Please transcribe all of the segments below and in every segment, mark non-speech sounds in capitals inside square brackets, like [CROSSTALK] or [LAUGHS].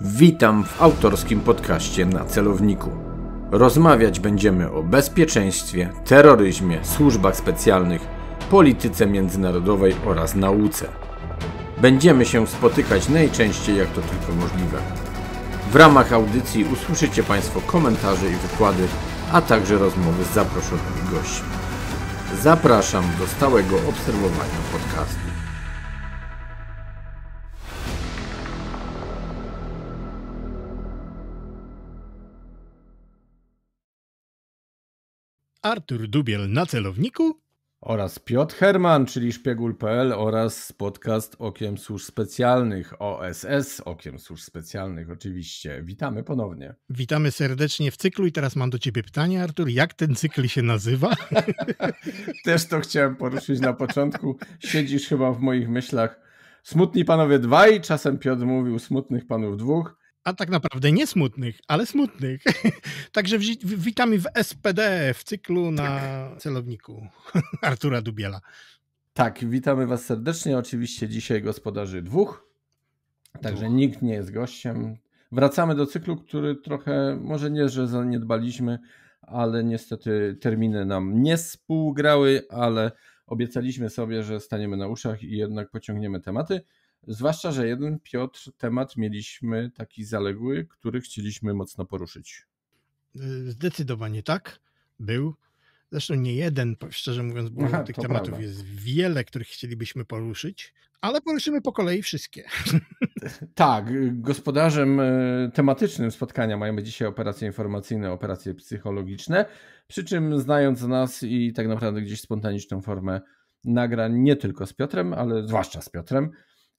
Witam w autorskim podcaście na celowniku. Rozmawiać będziemy o bezpieczeństwie, terroryzmie, służbach specjalnych, polityce międzynarodowej oraz nauce. Będziemy się spotykać najczęściej jak to tylko możliwe. W ramach audycji usłyszycie Państwo komentarze i wykłady, a także rozmowy z zaproszonymi gośćmi. Zapraszam do stałego obserwowania podcastu. Artur Dubiel na celowniku oraz Piotr Herman, czyli szpiegul.pl oraz podcast Okiem Służb Specjalnych, OSS, Okiem Służb Specjalnych oczywiście. Witamy ponownie. Witamy serdecznie w cyklu i teraz mam do Ciebie pytanie, Artur, jak ten cykl się nazywa? [LAUGHS] Też to chciałem poruszyć na początku. Siedzisz chyba w moich myślach. Smutni panowie dwaj, czasem Piotr mówił smutnych panów dwóch a tak naprawdę nie smutnych, ale smutnych. [LAUGHS] Także witamy w SPD, w cyklu na tak. celowniku [LAUGHS] Artura Dubiela. Tak, witamy Was serdecznie. Oczywiście dzisiaj gospodarzy dwóch, także dwóch. nikt nie jest gościem. Wracamy do cyklu, który trochę, może nie, że zaniedbaliśmy, ale niestety terminy nam nie współgrały, ale obiecaliśmy sobie, że staniemy na uszach i jednak pociągniemy tematy. Zwłaszcza, że jeden Piotr temat mieliśmy taki zaległy, który chcieliśmy mocno poruszyć. Zdecydowanie tak. Był. Zresztą nie jeden, szczerze mówiąc, bo Aha, tych tematów prawda. jest wiele, których chcielibyśmy poruszyć, ale poruszymy po kolei wszystkie. [LAUGHS] Tak, gospodarzem e, tematycznym spotkania mają być dzisiaj operacje informacyjne, operacje psychologiczne, przy czym znając nas i tak naprawdę gdzieś spontaniczną formę nagrań nie tylko z Piotrem, ale zwłaszcza z Piotrem,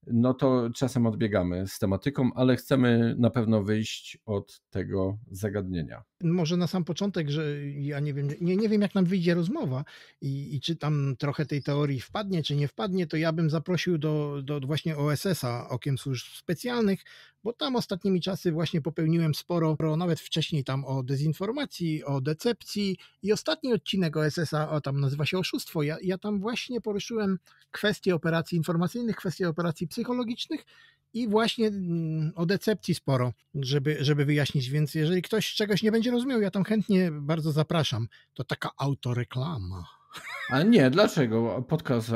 no to czasem odbiegamy z tematyką, ale chcemy na pewno wyjść od tego zagadnienia. Może na sam początek, że ja nie wiem, nie, nie wiem jak nam wyjdzie rozmowa i, i czy tam trochę tej teorii wpadnie, czy nie wpadnie, to ja bym zaprosił do, do właśnie OSS-a, Okiem Służb Specjalnych, bo tam ostatnimi czasy właśnie popełniłem sporo, nawet wcześniej tam o dezinformacji, o decepcji i ostatni odcinek OSS-a, o, tam nazywa się Oszustwo, ja, ja tam właśnie poruszyłem kwestie operacji informacyjnych, kwestie operacji psychologicznych i właśnie mm, o decepcji sporo, żeby, żeby wyjaśnić. Więc jeżeli ktoś czegoś nie będzie rozumiał, ja tam chętnie bardzo zapraszam. To taka autoreklama. A nie, dlaczego? Podcast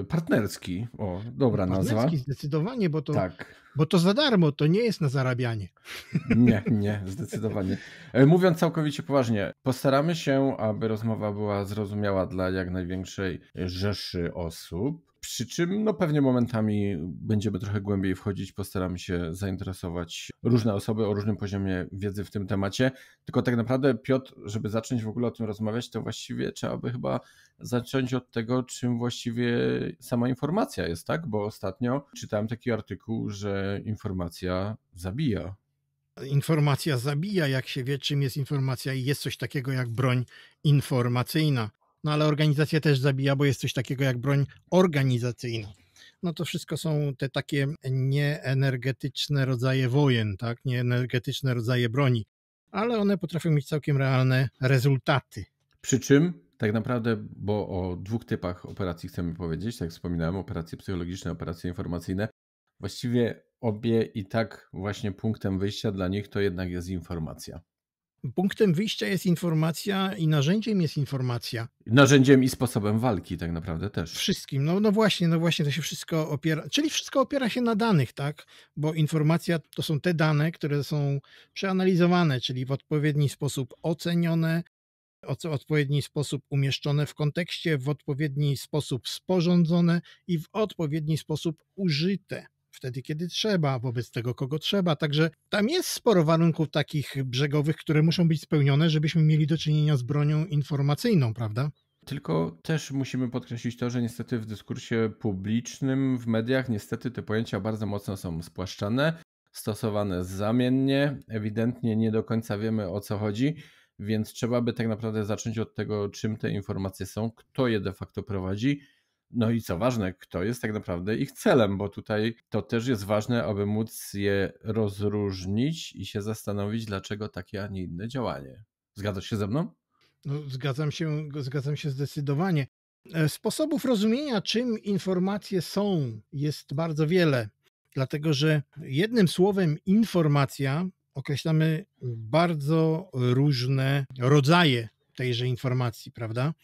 y, partnerski. O, dobra partnerski nazwa. Partnerski zdecydowanie, bo to, tak. bo to za darmo, to nie jest na zarabianie. [LAUGHS] Nie, nie, zdecydowanie. E, mówiąc całkowicie poważnie, postaramy się, aby rozmowa była zrozumiała dla jak największej rzeszy osób. Przy czym no pewnie momentami będziemy trochę głębiej wchodzić, postaramy się zainteresować różne osoby o różnym poziomie wiedzy w tym temacie. Tylko tak naprawdę, Piotr, żeby zacząć w ogóle o tym rozmawiać, to właściwie trzeba by chyba zacząć od tego, czym właściwie sama informacja jest, tak? Bo ostatnio czytałem taki artykuł, że informacja zabija. Informacja zabija, jak się wie, czym jest informacja, i jest coś takiego jak broń informacyjna. No ale organizacja też zabija, bo jest coś takiego jak broń organizacyjna. No to wszystko są te takie nieenergetyczne rodzaje wojen, tak? Nieenergetyczne rodzaje broni, ale one potrafią mieć całkiem realne rezultaty. Przy czym tak naprawdę, bo o dwóch typach operacji chcemy powiedzieć, tak wspominałem, operacje psychologiczne, operacje informacyjne. Właściwie obie i tak właśnie punktem wyjścia dla nich to jednak jest informacja. Punktem wyjścia jest informacja i narzędziem jest informacja. Narzędziem i sposobem walki tak naprawdę też. Wszystkim. No, no właśnie, no właśnie to się wszystko opiera, czyli wszystko opiera się na danych, tak? Bo informacja to są te dane, które są przeanalizowane, czyli w odpowiedni sposób ocenione, w odpowiedni sposób umieszczone w kontekście, w odpowiedni sposób sporządzone i w odpowiedni sposób użyte wtedy, kiedy trzeba, wobec tego, kogo trzeba. Także tam jest sporo warunków takich brzegowych, które muszą być spełnione, żebyśmy mieli do czynienia z bronią informacyjną, prawda? Tylko też musimy podkreślić to, że niestety w dyskursie publicznym, w mediach, niestety te pojęcia bardzo mocno są spłaszczane, stosowane zamiennie. Ewidentnie nie do końca wiemy o co chodzi, więc trzeba by tak naprawdę zacząć od tego, czym te informacje są, kto je de facto prowadzi no i co ważne, kto jest tak naprawdę ich celem, bo tutaj to też jest ważne, aby móc je rozróżnić i się zastanowić, dlaczego takie, a nie inne działanie. Zgadzasz się ze mną? No, zgadzam się, zgadzam się zdecydowanie. E, sposobów rozumienia, czym informacje są, jest bardzo wiele. dlatego że jednym słowem informacja określamy bardzo różne rodzaje tejże informacji, prawda?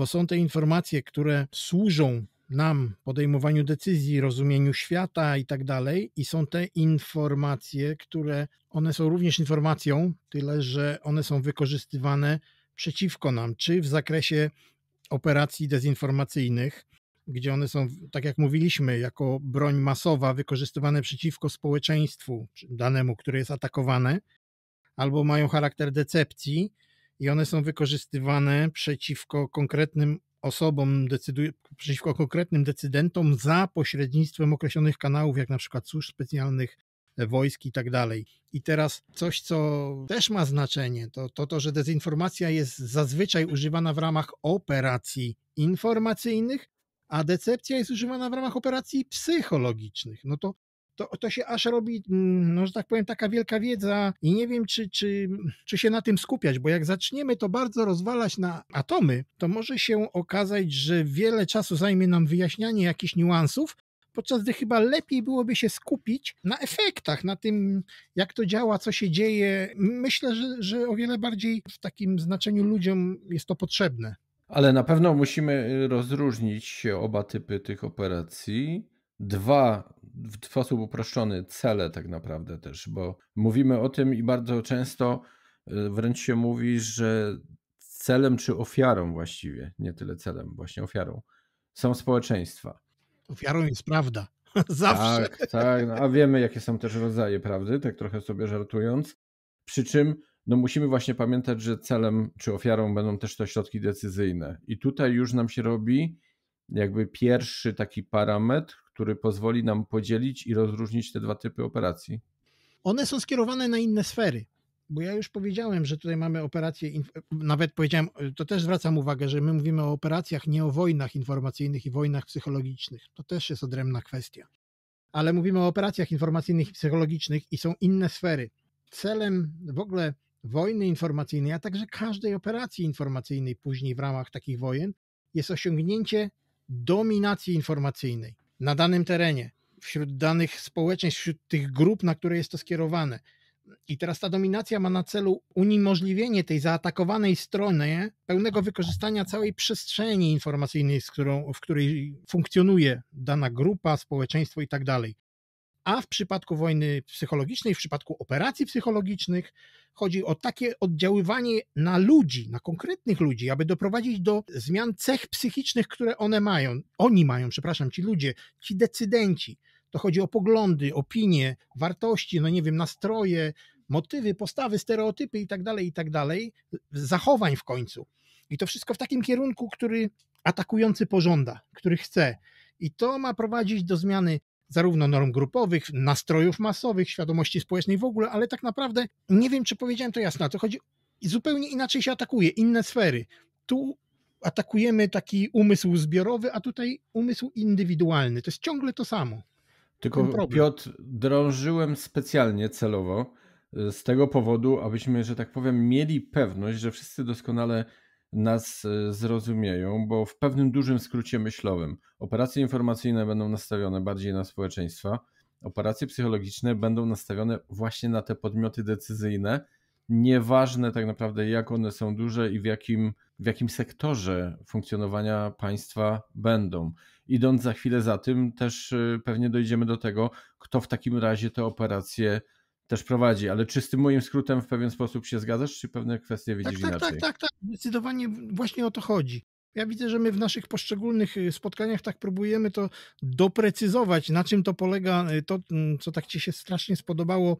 Bo są te informacje, które służą nam podejmowaniu decyzji, rozumieniu świata i tak dalej, i są te informacje, które one są również informacją, tyle że one są wykorzystywane przeciwko nam, czy w zakresie operacji dezinformacyjnych, gdzie one są, tak jak mówiliśmy, jako broń masowa wykorzystywane przeciwko społeczeństwu danemu, które jest atakowane, albo mają charakter decepcji i one są wykorzystywane przeciwko konkretnym osobom, decyduj, przeciwko konkretnym decydentom za pośrednictwem określonych kanałów, jak na przykład służb specjalnych, wojsk i tak dalej. I teraz coś, co też ma znaczenie, to, to to, że dezinformacja jest zazwyczaj używana w ramach operacji informacyjnych, a decepcja jest używana w ramach operacji psychologicznych. No to to, to się aż robi, mm, no, że tak powiem, taka wielka wiedza i nie wiem, czy, czy, czy się na tym skupiać, bo jak zaczniemy to bardzo rozwalać na atomy, to może się okazać, że wiele czasu zajmie nam wyjaśnianie jakichś niuansów, podczas gdy chyba lepiej byłoby się skupić na efektach, na tym, jak to działa, co się dzieje. Myślę, że, że o wiele bardziej w takim znaczeniu ludziom jest to potrzebne. Ale na pewno musimy rozróżnić oba typy tych operacji. Dwa, w sposób uproszczony, cele tak naprawdę też, bo mówimy o tym i bardzo często y, wręcz się mówi, że celem czy ofiarą właściwie, nie tyle celem, właśnie ofiarą, są społeczeństwa. Ofiarą jest prawda. [LAUGHS] Zawsze. Tak, tak. No, a wiemy, jakie są też rodzaje prawdy, tak trochę sobie żartując. Przy czym no musimy właśnie pamiętać, że celem czy ofiarą będą też te środki decyzyjne. I tutaj już nam się robi jakby pierwszy taki parametr, który pozwoli nam podzielić i rozróżnić te dwa typy operacji. One są skierowane na inne sfery. Bo ja już powiedziałem, że tutaj mamy operacje, nawet powiedziałem, to też zwracam uwagę, że my mówimy o operacjach, nie o wojnach informacyjnych i wojnach psychologicznych. To też jest odrębna kwestia. Ale mówimy o operacjach informacyjnych i psychologicznych i są inne sfery. Celem w ogóle wojny informacyjnej, a także każdej operacji informacyjnej później w ramach takich wojen jest osiągnięcie dominacji informacyjnej na danym terenie, wśród danych społeczeństw, wśród tych grup, na które jest to skierowane. I teraz ta dominacja ma na celu uniemożliwienie tej zaatakowanej strony pełnego wykorzystania całej przestrzeni informacyjnej, którą, w której funkcjonuje dana grupa, społeczeństwo i tak dalej. A w przypadku wojny psychologicznej, w przypadku operacji psychologicznych, chodzi o takie oddziaływanie na ludzi, na konkretnych ludzi, aby doprowadzić do zmian cech psychicznych, które one mają. Oni mają, przepraszam, ci ludzie, ci decydenci. To chodzi o poglądy, opinie, wartości, no nie wiem, nastroje, motywy, postawy, stereotypy i tak dalej, i tak dalej, zachowań w końcu. I to wszystko w takim kierunku, który atakujący pożąda, który chce. I to ma prowadzić do zmiany zarówno norm grupowych, nastrojów masowych, świadomości społecznej w ogóle, ale tak naprawdę nie wiem, czy powiedziałem to jasno. To chodzi zupełnie inaczej się atakuje, inne sfery. Tu atakujemy taki umysł zbiorowy, a tutaj umysł indywidualny. To jest ciągle to samo. Tylko Piotr, drążyłem specjalnie celowo y, z tego powodu, abyśmy, że tak powiem, mieli pewność, że wszyscy doskonale nas y, zrozumieją, bo w pewnym dużym skrócie myślowym operacje informacyjne będą nastawione bardziej na społeczeństwa, operacje psychologiczne będą nastawione właśnie na te podmioty decyzyjne, nieważne tak naprawdę jak one są duże i w jakim, w jakim sektorze funkcjonowania państwa będą. Idąc za chwilę za tym, też y, pewnie dojdziemy do tego, kto w takim razie te operacje też prowadzi. Ale czy z tym moim skrótem w pewien sposób się zgadzasz, czy pewne kwestie widzisz tak, tak, inaczej? Tak, tak, tak. Zdecydowanie właśnie o to chodzi. Ja widzę, że my w naszych poszczególnych y, spotkaniach tak próbujemy to doprecyzować, na czym to polega. Y, to, mm, co tak ci się strasznie spodobało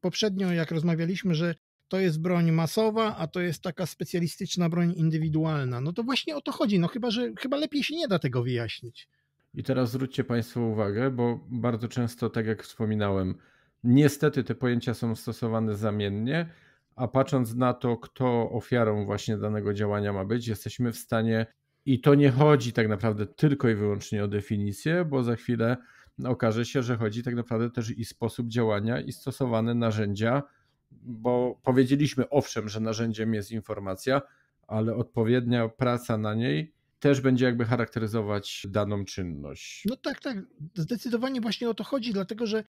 poprzednio, jak rozmawialiśmy, że to jest broń masowa, a to jest taka specjalistyczna broń indywidualna. No to właśnie o to chodzi. No chyba, że chyba lepiej się nie da tego wyjaśnić. I teraz zwróćcie Państwo uwagę, bo bardzo często, tak jak wspominałem, niestety te pojęcia są stosowane zamiennie, a patrząc na to, kto ofiarą właśnie danego działania ma być, jesteśmy w stanie, i to nie chodzi tak naprawdę tylko i wyłącznie o definicję, bo za chwilę okaże się, że chodzi tak naprawdę też i sposób działania, i stosowane narzędzia bo powiedzieliśmy owszem, że narzędziem jest informacja, ale odpowiednia praca na niej też będzie jakby charakteryzować daną czynność. No tak, tak. Zdecydowanie właśnie o to chodzi, dlatego że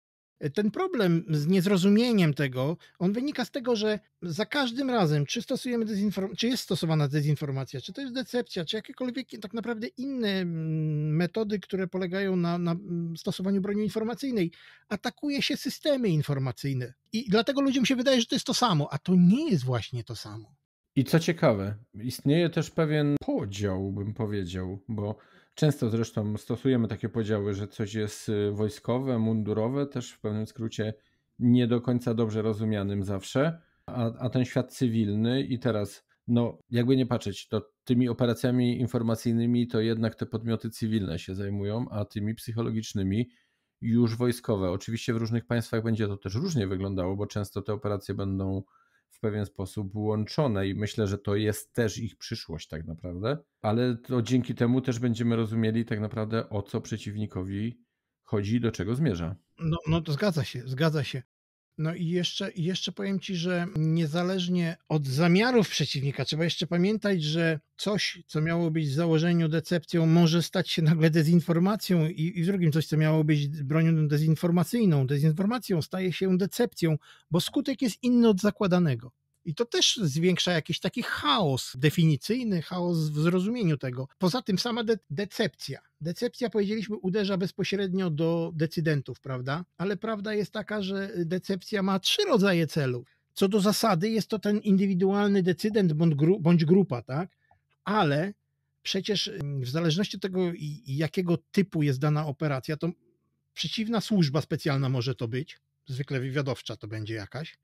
ten problem z niezrozumieniem tego, on wynika z tego, że za każdym razem, czy stosujemy dezinform- czy jest stosowana dezinformacja, czy to jest decepcja, czy jakiekolwiek tak naprawdę inne mm, metody, które polegają na, na mm, stosowaniu broni informacyjnej, atakuje się systemy informacyjne. I dlatego ludziom się wydaje, że to jest to samo, a to nie jest właśnie to samo. I co ciekawe, istnieje też pewien podział, bym powiedział, bo Często zresztą stosujemy takie podziały, że coś jest y, wojskowe, mundurowe, też w pewnym skrócie nie do końca dobrze rozumianym zawsze, a, a ten świat cywilny i teraz, no jakby nie patrzeć, to tymi operacjami informacyjnymi to jednak te podmioty cywilne się zajmują, a tymi psychologicznymi już wojskowe. Oczywiście w różnych państwach będzie to też różnie wyglądało, bo często te operacje będą w pewien sposób łączone i myślę, że to jest też ich przyszłość tak naprawdę, ale to dzięki temu też będziemy rozumieli tak naprawdę o co przeciwnikowi chodzi, do czego zmierza. No, no to zgadza się, zgadza się. No i jeszcze, jeszcze powiem Ci, że niezależnie od zamiarów przeciwnika, trzeba jeszcze pamiętać, że coś, co miało być w założeniu decepcją, może stać się nagle dezinformacją i, i w drugim coś, co miało być bronią dezinformacyjną, dezinformacją staje się decepcją, bo skutek jest inny od zakładanego. I to też zwiększa jakiś taki chaos definicyjny, chaos w zrozumieniu tego. Poza tym sama de decepcja. Decepcja, powiedzieliśmy, uderza bezpośrednio do decydentów, prawda? Ale prawda jest taka, że decepcja ma trzy rodzaje celów. Co do zasady jest to ten indywidualny decydent bądź, gru bądź grupa, tak? Ale przecież w zależności od tego, jakiego typu jest dana operacja, to przeciwna służba specjalna może to być, zwykle wywiadowcza to będzie jakaś,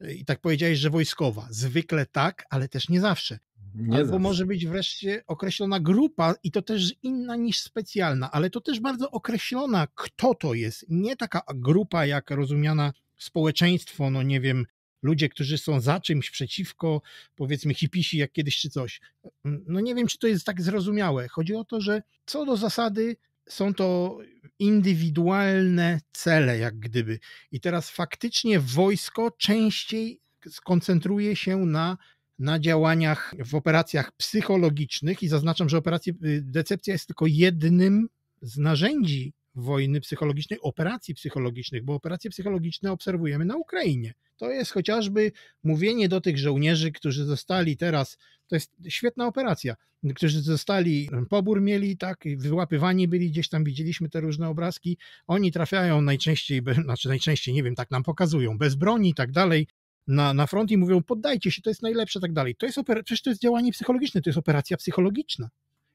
i tak powiedziałeś, że wojskowa. Zwykle tak, ale też nie zawsze. Nie Albo zawsze. może być wreszcie określona grupa i to też inna niż specjalna, ale to też bardzo określona, kto to jest. Nie taka grupa, jak rozumiana społeczeństwo, no nie wiem, ludzie, którzy są za czymś przeciwko, powiedzmy hipisi, jak kiedyś czy coś. No nie wiem, czy to jest tak zrozumiałe. Chodzi o to, że co do zasady są to indywidualne cele, jak gdyby. I teraz faktycznie wojsko częściej skoncentruje się na, na działaniach w operacjach psychologicznych i zaznaczam, że operacja, y, decepcja jest tylko jednym z narzędzi wojny psychologicznej, operacji psychologicznych, bo operacje psychologiczne obserwujemy na Ukrainie. To jest chociażby mówienie do tych żołnierzy, którzy zostali teraz, to jest świetna operacja, którzy zostali, pobór mieli, tak, wyłapywani byli, gdzieś tam widzieliśmy te różne obrazki, oni trafiają najczęściej, znaczy najczęściej, nie wiem, tak nam pokazują, bez broni i tak dalej, na, na front i mówią, poddajcie się, to jest najlepsze, tak dalej. To jest opera- przecież to jest działanie psychologiczne, to jest operacja psychologiczna.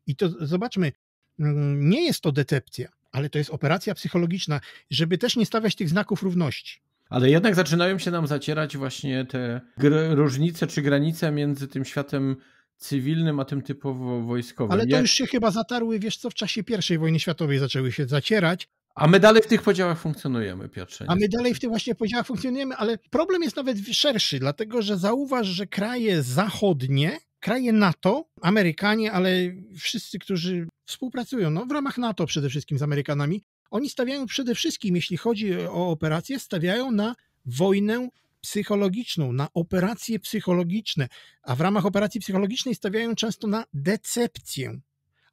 I to zobaczmy, mm, nie jest to decepcja, ale to jest operacja psychologiczna, żeby też nie stawiać tych znaków równości. Ale jednak zaczynają się nam zacierać właśnie te różnice czy granice między tym światem cywilnym, a tym typowo wojskowym. Ale to już się chyba zatarły, wiesz co, w czasie I wojny światowej zaczęły się zacierać. A my dalej w tych podziałach funkcjonujemy, Piotrze. A my dalej w tych właśnie podziałach funkcjonujemy, ale problem jest nawet szerszy, dlatego że zauważ, że kraje zachodnie, kraje NATO, Amerykanie, ale wszyscy, którzy współpracują no, w ramach NATO przede wszystkim z Amerykanami, oni stawiają przede wszystkim, jeśli chodzi o operacje, stawiają na wojnę psychologiczną, na operacje psychologiczne, a w ramach operacji psychologicznej stawiają często na decepcję.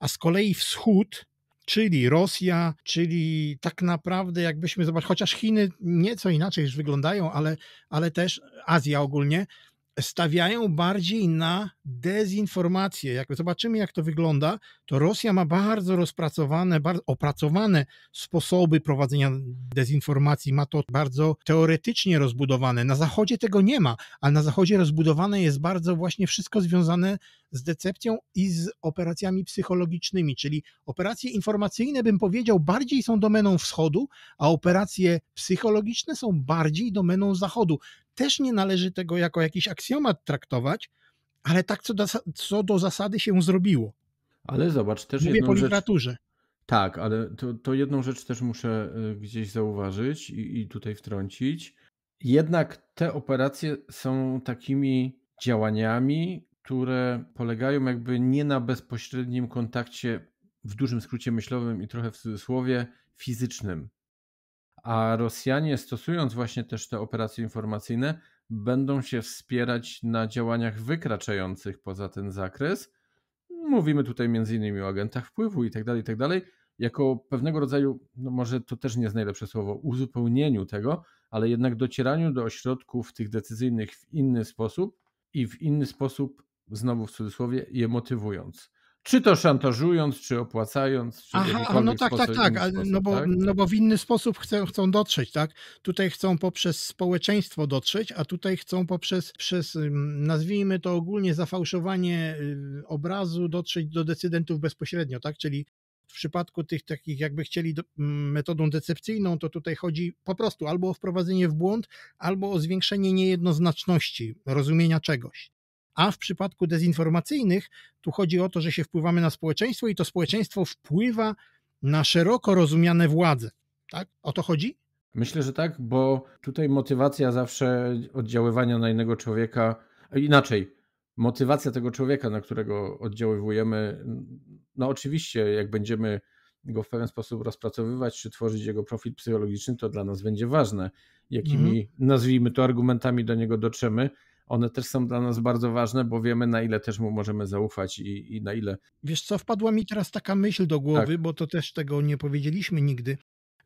A z kolei wschód, czyli Rosja, czyli tak naprawdę, jakbyśmy zobaczyli, chociaż Chiny nieco inaczej już wyglądają, ale, ale też Azja ogólnie, stawiają bardziej na dezinformację. Jak zobaczymy, jak to wygląda, to Rosja ma bardzo rozpracowane, bardzo opracowane sposoby prowadzenia dezinformacji, ma to bardzo teoretycznie rozbudowane. Na Zachodzie tego nie ma, ale na Zachodzie rozbudowane jest bardzo właśnie wszystko związane z decepcją i z operacjami psychologicznymi, czyli operacje informacyjne, bym powiedział, bardziej są domeną wschodu, a operacje psychologiczne są bardziej domeną zachodu. Też nie należy tego jako jakiś aksjomat traktować, ale tak co do, co do zasady się zrobiło. Ale zobacz też Mówię po literaturze. Rzecz, tak, ale to, to jedną rzecz też muszę y, gdzieś zauważyć i, i tutaj wtrącić. Jednak te operacje są takimi działaniami, które polegają jakby nie na bezpośrednim kontakcie, w dużym skrócie myślowym i trochę w cudzysłowie, fizycznym. A Rosjanie, stosując właśnie też te operacje informacyjne, będą się wspierać na działaniach wykraczających poza ten zakres, mówimy tutaj innymi o agentach wpływu i tak dalej, i tak jako pewnego rodzaju, no może to też nie jest najlepsze słowo, uzupełnieniu tego, ale jednak docieraniu do ośrodków tych decyzyjnych w inny sposób i w inny sposób, znowu w cudzysłowie, je motywując. Czy to szantażując, czy opłacając, czy Aha, no tak, tak, tak, sposób, no, bo, tak? no bo w inny sposób chcą, chcą dotrzeć, tak? Tutaj chcą poprzez społeczeństwo dotrzeć, a tutaj chcą poprzez, przez, nazwijmy to ogólnie, zafałszowanie y, obrazu dotrzeć do decydentów bezpośrednio, tak? Czyli w przypadku tych takich, jakby chcieli do, metodą decepcyjną, to tutaj chodzi po prostu albo o wprowadzenie w błąd, albo o zwiększenie niejednoznaczności rozumienia czegoś. A w przypadku dezinformacyjnych, tu chodzi o to, że się wpływamy na społeczeństwo i to społeczeństwo wpływa na szeroko rozumiane władze. Tak? O to chodzi? Myślę, że tak, bo tutaj motywacja zawsze oddziaływania na innego człowieka, inaczej, motywacja tego człowieka, na którego oddziaływujemy, no oczywiście, jak będziemy go w pewien sposób rozpracowywać, czy tworzyć jego profil psychologiczny, to dla nas będzie ważne, jakimi, mm. nazwijmy to, argumentami do niego dotrzemy. One też są dla nas bardzo ważne, bo wiemy, na ile też mu możemy zaufać i, i na ile. Wiesz, co wpadła mi teraz taka myśl do głowy, tak. bo to też tego nie powiedzieliśmy nigdy.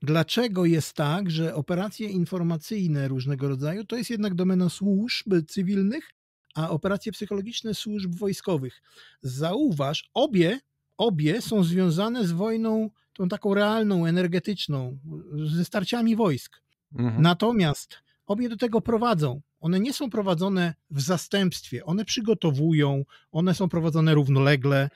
Dlaczego jest tak, że operacje informacyjne różnego rodzaju to jest jednak domena służb cywilnych, a operacje psychologiczne służb wojskowych. Zauważ, obie, obie są związane z wojną, tą taką realną, energetyczną, ze starciami wojsk. Mhm. Natomiast obie do tego prowadzą. One nie są prowadzone w zastępstwie, one przygotowują, one są prowadzone równolegle.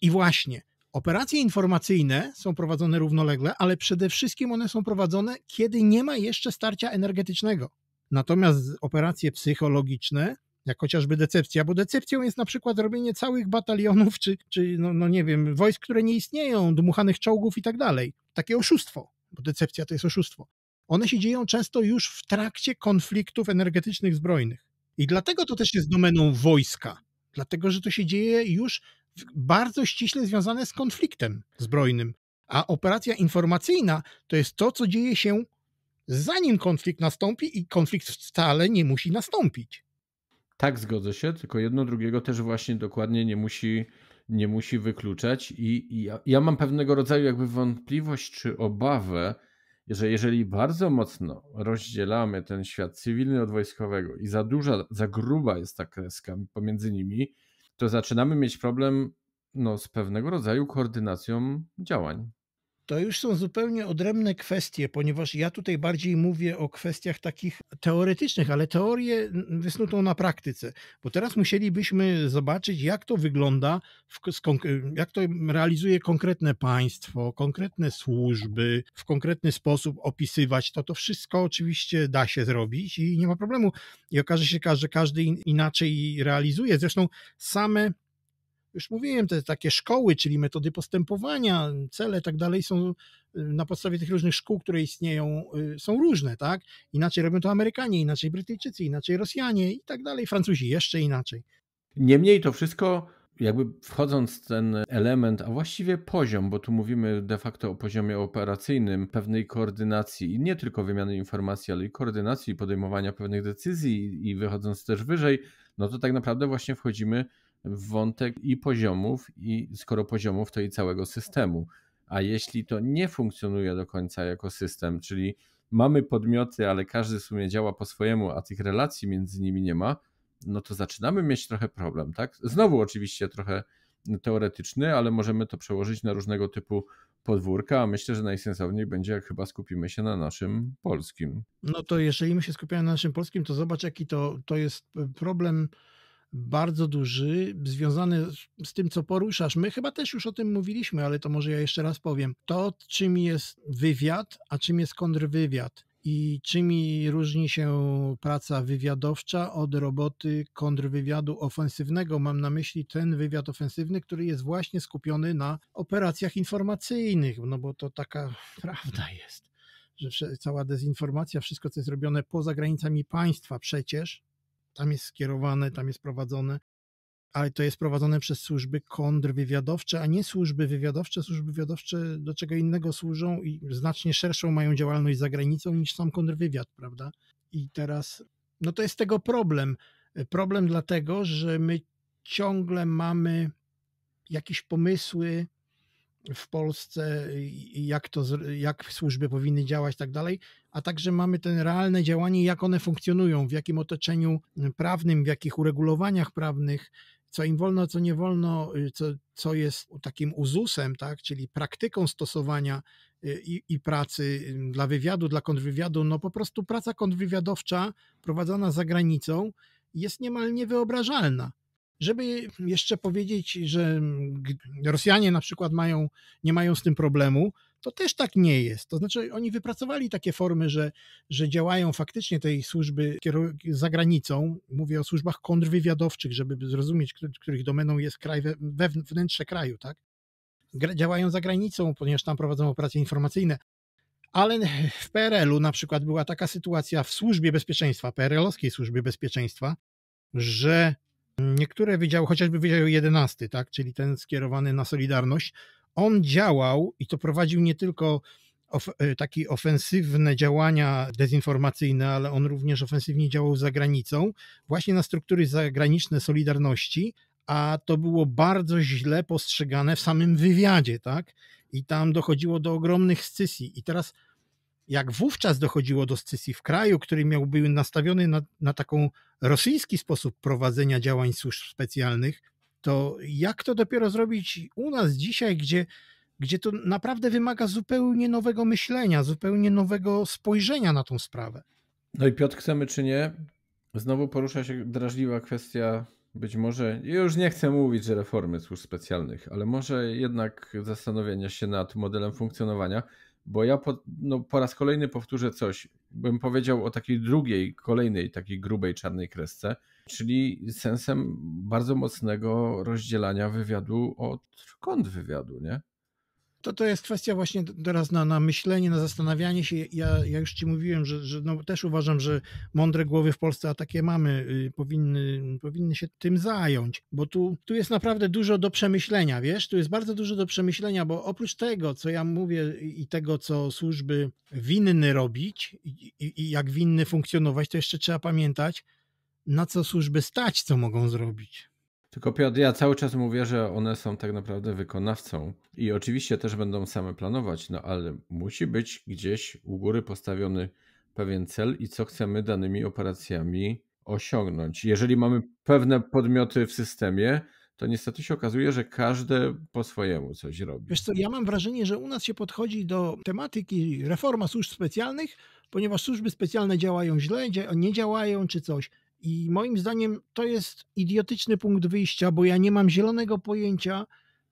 I właśnie, operacje informacyjne są prowadzone równolegle, ale przede wszystkim one są prowadzone, kiedy nie ma jeszcze starcia energetycznego. Natomiast operacje psychologiczne jak chociażby decepcja, bo decepcją jest na przykład robienie całych batalionów, czy, czy no, no nie wiem, wojsk, które nie istnieją, dmuchanych czołgów i tak dalej. Takie oszustwo, bo decepcja to jest oszustwo. One się dzieją często już w trakcie konfliktów energetycznych zbrojnych. I dlatego to też jest domeną wojska. Dlatego, że to się dzieje już bardzo ściśle związane z konfliktem zbrojnym. A operacja informacyjna to jest to, co dzieje się zanim konflikt nastąpi, i konflikt wcale nie musi nastąpić. Tak, zgodzę się, tylko jedno drugiego też właśnie dokładnie nie musi, nie musi wykluczać. I, i ja, ja mam pewnego rodzaju jakby wątpliwość czy obawę, że jeżeli bardzo mocno rozdzielamy ten świat cywilny od wojskowego i za duża, za gruba jest ta kreska pomiędzy nimi, to zaczynamy mieć problem no, z pewnego rodzaju koordynacją działań to już są zupełnie odrębne kwestie, ponieważ ja tutaj bardziej mówię o kwestiach takich teoretycznych, ale teorię wysnutą na praktyce, bo teraz musielibyśmy zobaczyć, jak to wygląda, jak to realizuje konkretne państwo, konkretne służby, w konkretny sposób opisywać to. To wszystko oczywiście da się zrobić i nie ma problemu. I okaże się, że każdy inaczej realizuje. Zresztą same już mówiłem, te takie szkoły, czyli metody postępowania, cele i tak dalej są y, na podstawie tych różnych szkół, które istnieją, y, są różne, tak? Inaczej robią to Amerykanie, inaczej Brytyjczycy, inaczej Rosjanie i tak dalej, Francuzi jeszcze inaczej. Niemniej to wszystko jakby wchodząc w ten element, a właściwie poziom, bo tu mówimy de facto o poziomie operacyjnym, pewnej koordynacji i nie tylko wymiany informacji, ale i koordynacji, podejmowania pewnych decyzji i wychodząc też wyżej, no to tak naprawdę właśnie wchodzimy wątek i poziomów, i skoro poziomów, to i całego systemu. A jeśli to nie funkcjonuje do końca jako system, czyli mamy podmioty, ale każdy w sumie działa po swojemu, a tych relacji między nimi nie ma, no to zaczynamy mieć trochę problem, tak? Znowu oczywiście trochę teoretyczny, ale możemy to przełożyć na różnego typu podwórka, a myślę, że najsensowniej będzie, jak chyba skupimy się na naszym polskim. No to jeżeli my się skupiamy na naszym polskim, to zobacz, jaki to, to jest problem bardzo duży, związany z tym, co poruszasz. My chyba też już o tym mówiliśmy, ale to może ja jeszcze raz powiem. To, czym jest wywiad, a czym jest kontrwywiad i czym różni się praca wywiadowcza od roboty kontrwywiadu ofensywnego. Mam na myśli ten wywiad ofensywny, który jest właśnie skupiony na operacjach informacyjnych, no bo to taka [LAUGHS] prawda jest, że cała dezinformacja, wszystko co jest robione poza granicami państwa przecież, tam jest skierowane, tam jest prowadzone, ale to jest prowadzone przez służby kontrwywiadowcze, a nie służby wywiadowcze. Służby wywiadowcze do czego innego służą i znacznie szerszą mają działalność za granicą niż sam kontrwywiad, prawda? I teraz, no to jest tego problem. Problem dlatego, że my ciągle mamy jakieś pomysły w Polsce, jak, to, jak służby powinny działać, tak dalej, a także mamy te realne działanie, jak one funkcjonują, w jakim otoczeniu prawnym, w jakich uregulowaniach prawnych, co im wolno, co nie wolno, y, co, co jest takim uzusem, tak, czyli praktyką stosowania y, i, i, pracy y, dla wywiadu, dla kontrwywiadu, no po prostu praca kontrwywiadowcza prowadzona za granicą jest niemal niewyobrażalna. Żeby jeszcze powiedzieć, że Rosjanie na przykład mają, nie mają z tym problemu, to też tak nie jest. To znaczy, oni wypracowali takie formy, że, że działają faktycznie tej służby za granicą. Mówię o służbach kontrwywiadowczych, żeby zrozumieć, których domeną jest kraj, wewnętrzne kraju, tak? Działają za granicą, ponieważ tam prowadzą operacje informacyjne. Ale w PRL-u na przykład była taka sytuacja w służbie bezpieczeństwa, PRL-owskiej służbie bezpieczeństwa, że niektóre wydziały, chociażby Wydział 11, tak, czyli ten skierowany na Solidarność, on działał i to prowadził nie tylko of, e, takie ofensywne działania dezinformacyjne, ale on również ofensywnie działał za granicą, właśnie na struktury zagraniczne Solidarności, a to było bardzo źle postrzegane w samym wywiadzie, tak? I tam dochodziło do ogromnych scysji. I teraz, jak wówczas dochodziło do scysji w kraju, który miał był nastawiony na, na taką rosyjski sposób prowadzenia działań służb specjalnych, to jak to dopiero zrobić u nas dzisiaj, gdzie, gdzie to naprawdę wymaga zupełnie nowego myślenia, zupełnie nowego spojrzenia na tą sprawę. No i Piotr, chcemy czy nie, znowu porusza się drażliwa kwestia, być może, już nie chcę mówić, że reformy służb specjalnych, ale może jednak zastanowienia się nad modelem funkcjonowania, bo ja po, no, po raz kolejny powtórzę coś, bym powiedział o takiej drugiej, kolejnej takiej grubej czarnej kresce, czyli sensem bardzo mocnego rozdzielania wywiadu od kontrwywiadu, nie? To, to jest kwestia właśnie teraz na, na myślenie, na zastanawianie się. Ja, ja już ci mówiłem, że, że no też uważam, że mądre głowy w Polsce, a takie mamy, y, powinny, powinny się tym zająć, bo tu, tu jest naprawdę dużo do przemyślenia, wiesz? Tu jest bardzo dużo do przemyślenia, bo oprócz tego, co ja mówię i tego, co służby winny robić i, i, i jak winny funkcjonować, to jeszcze trzeba pamiętać, na co służby stać, co mogą zrobić. Tylko Piotr, ja cały czas mówię, że one są tak naprawdę wykonawcą i oczywiście też będą same planować, no ale musi być gdzieś u góry postawiony pewien cel i co chcemy danymi operacjami osiągnąć. Jeżeli mamy pewne podmioty w systemie, to niestety się okazuje, że każde po swojemu coś robi. Wiesz co, ja mam wrażenie, że u nas się podchodzi do tematyki reforma służb specjalnych, ponieważ służby specjalne działają źle, nie działają czy coś. I moim zdaniem to jest idiotyczny punkt wyjścia, bo ja nie mam zielonego pojęcia,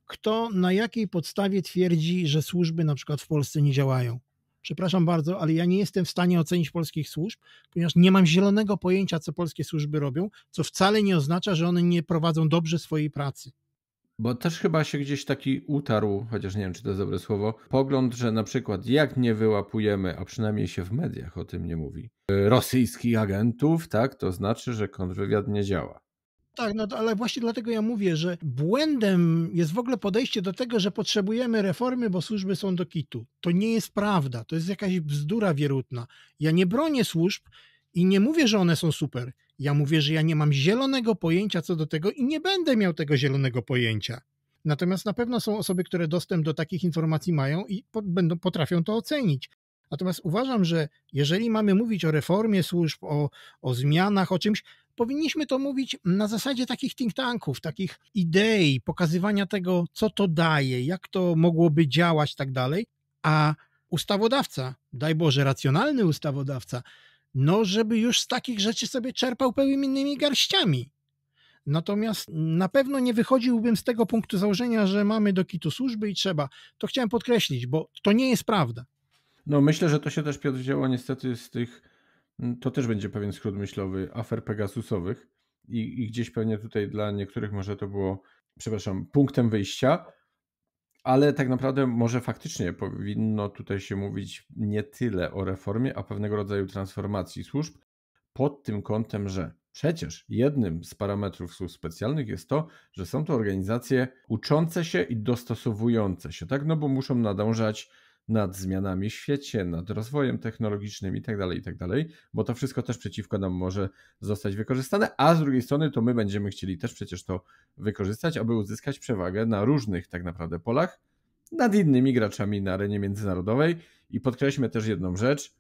kto na jakiej podstawie twierdzi, że służby na przykład w Polsce nie działają. Przepraszam bardzo, ale ja nie jestem w stanie ocenić polskich służb, ponieważ nie mam zielonego pojęcia, co polskie służby robią, co wcale nie oznacza, że one nie prowadzą dobrze swojej pracy. Bo też chyba się gdzieś taki utarł, chociaż nie wiem, czy to jest dobre słowo, pogląd, że na przykład jak nie wyłapujemy, a przynajmniej się w mediach o tym nie mówi, rosyjskich agentów, tak, to znaczy, że kontrwywiad nie działa. Tak, no ale właśnie dlatego ja mówię, że błędem jest w ogóle podejście do tego, że potrzebujemy reformy, bo służby są do kitu. To nie jest prawda, to jest jakaś bzdura wierutna. Ja nie bronię służb i nie mówię, że one są super. Ja mówię, że ja nie mam zielonego pojęcia co do tego i nie będę miał tego zielonego pojęcia. Natomiast na pewno są osoby, które dostęp do takich informacji mają i będą, potrafią to ocenić. Natomiast uważam, że jeżeli mamy mówić o reformie służb, o, o zmianach, o czymś, powinniśmy to mówić na zasadzie takich think tanków, takich idei, pokazywania tego, co to daje, jak to mogłoby działać, tak dalej. A ustawodawca, daj Boże, racjonalny ustawodawca, no żeby już z takich rzeczy sobie czerpał pełnymi garściami. Natomiast na pewno nie wychodziłbym z tego punktu założenia, że mamy do kitu służby i trzeba. To chciałem podkreślić, bo to nie jest prawda. No myślę, że to się też Piotr wzięło niestety z tych, to też będzie pewien skrót myślowy, afer Pegasusowych i, i gdzieś pewnie tutaj dla niektórych może to było, przepraszam, punktem wyjścia, ale tak naprawdę może faktycznie powinno tutaj się mówić nie tyle o reformie, a pewnego rodzaju transformacji służb pod tym kątem, że przecież jednym z parametrów służb specjalnych jest to, że są to organizacje uczące się i dostosowujące się, tak? No bo muszą nadążać nad zmianami w świecie, nad rozwojem technologicznym itd., tak itd., tak bo to wszystko też przeciwko nam może zostać wykorzystane, a z drugiej strony to my będziemy chcieli też przecież to wykorzystać, aby uzyskać przewagę na różnych tak naprawdę polach nad innymi graczami na arenie międzynarodowej i podkreślmy też jedną rzecz,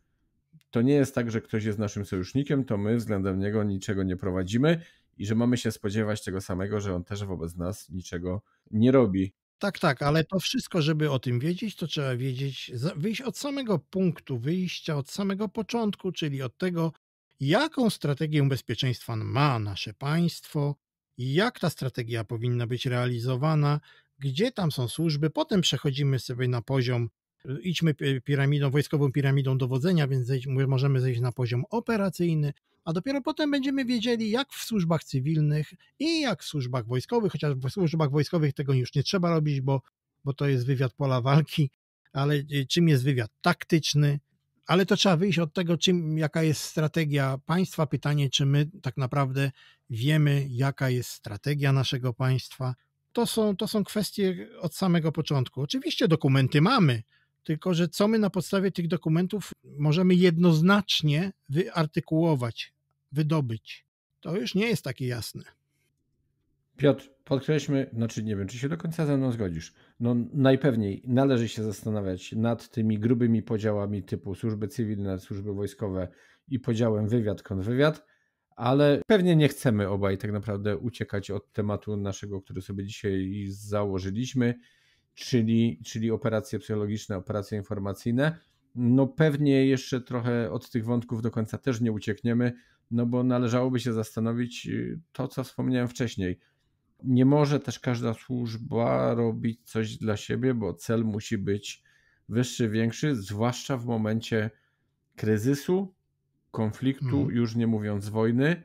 to nie jest tak, że ktoś jest naszym sojusznikiem, to my względem niego niczego nie prowadzimy i że mamy się spodziewać tego samego, że on też wobec nas niczego nie robi. Tak, tak, ale to wszystko, żeby o tym wiedzieć, to trzeba wiedzieć, wyjść od samego punktu wyjścia, od samego początku, czyli od tego, jaką strategię bezpieczeństwa ma nasze państwo, jak ta strategia powinna być realizowana, gdzie tam są służby. Potem przechodzimy sobie na poziom, idźmy piramidą, wojskową piramidą dowodzenia, więc możemy zejść na poziom operacyjny, a dopiero potem będziemy wiedzieli, jak w służbach cywilnych i jak w służbach wojskowych, chociaż w służbach wojskowych tego już nie trzeba robić, bo, bo to jest wywiad pola walki, ale y, czym jest wywiad taktyczny, ale to trzeba wyjść od tego, czym, jaka jest strategia państwa. Pytanie, czy my tak naprawdę wiemy, jaka jest strategia naszego państwa. To są, to są kwestie od samego początku. Oczywiście dokumenty mamy, tylko że co my na podstawie tych dokumentów możemy jednoznacznie wyartykułować, wydobyć. To już nie jest takie jasne. Piotr, podkreślmy, znaczy nie wiem, czy się do końca ze mną zgodzisz. No najpewniej należy się zastanawiać nad tymi grubymi podziałami typu służby cywilne, służby wojskowe i podziałem wywiad, kontrwywiad, ale pewnie nie chcemy obaj tak naprawdę uciekać od tematu naszego, który sobie dzisiaj założyliśmy, czyli, czyli operacje psychologiczne, operacje informacyjne. No pewnie jeszcze trochę od tych wątków do końca też nie uciekniemy, no bo należałoby się zastanowić y, to, co wspomniałem wcześniej. Nie może też każda służba robić coś dla siebie, bo cel musi być wyższy, większy, zwłaszcza w momencie kryzysu, konfliktu, mhm. już nie mówiąc wojny.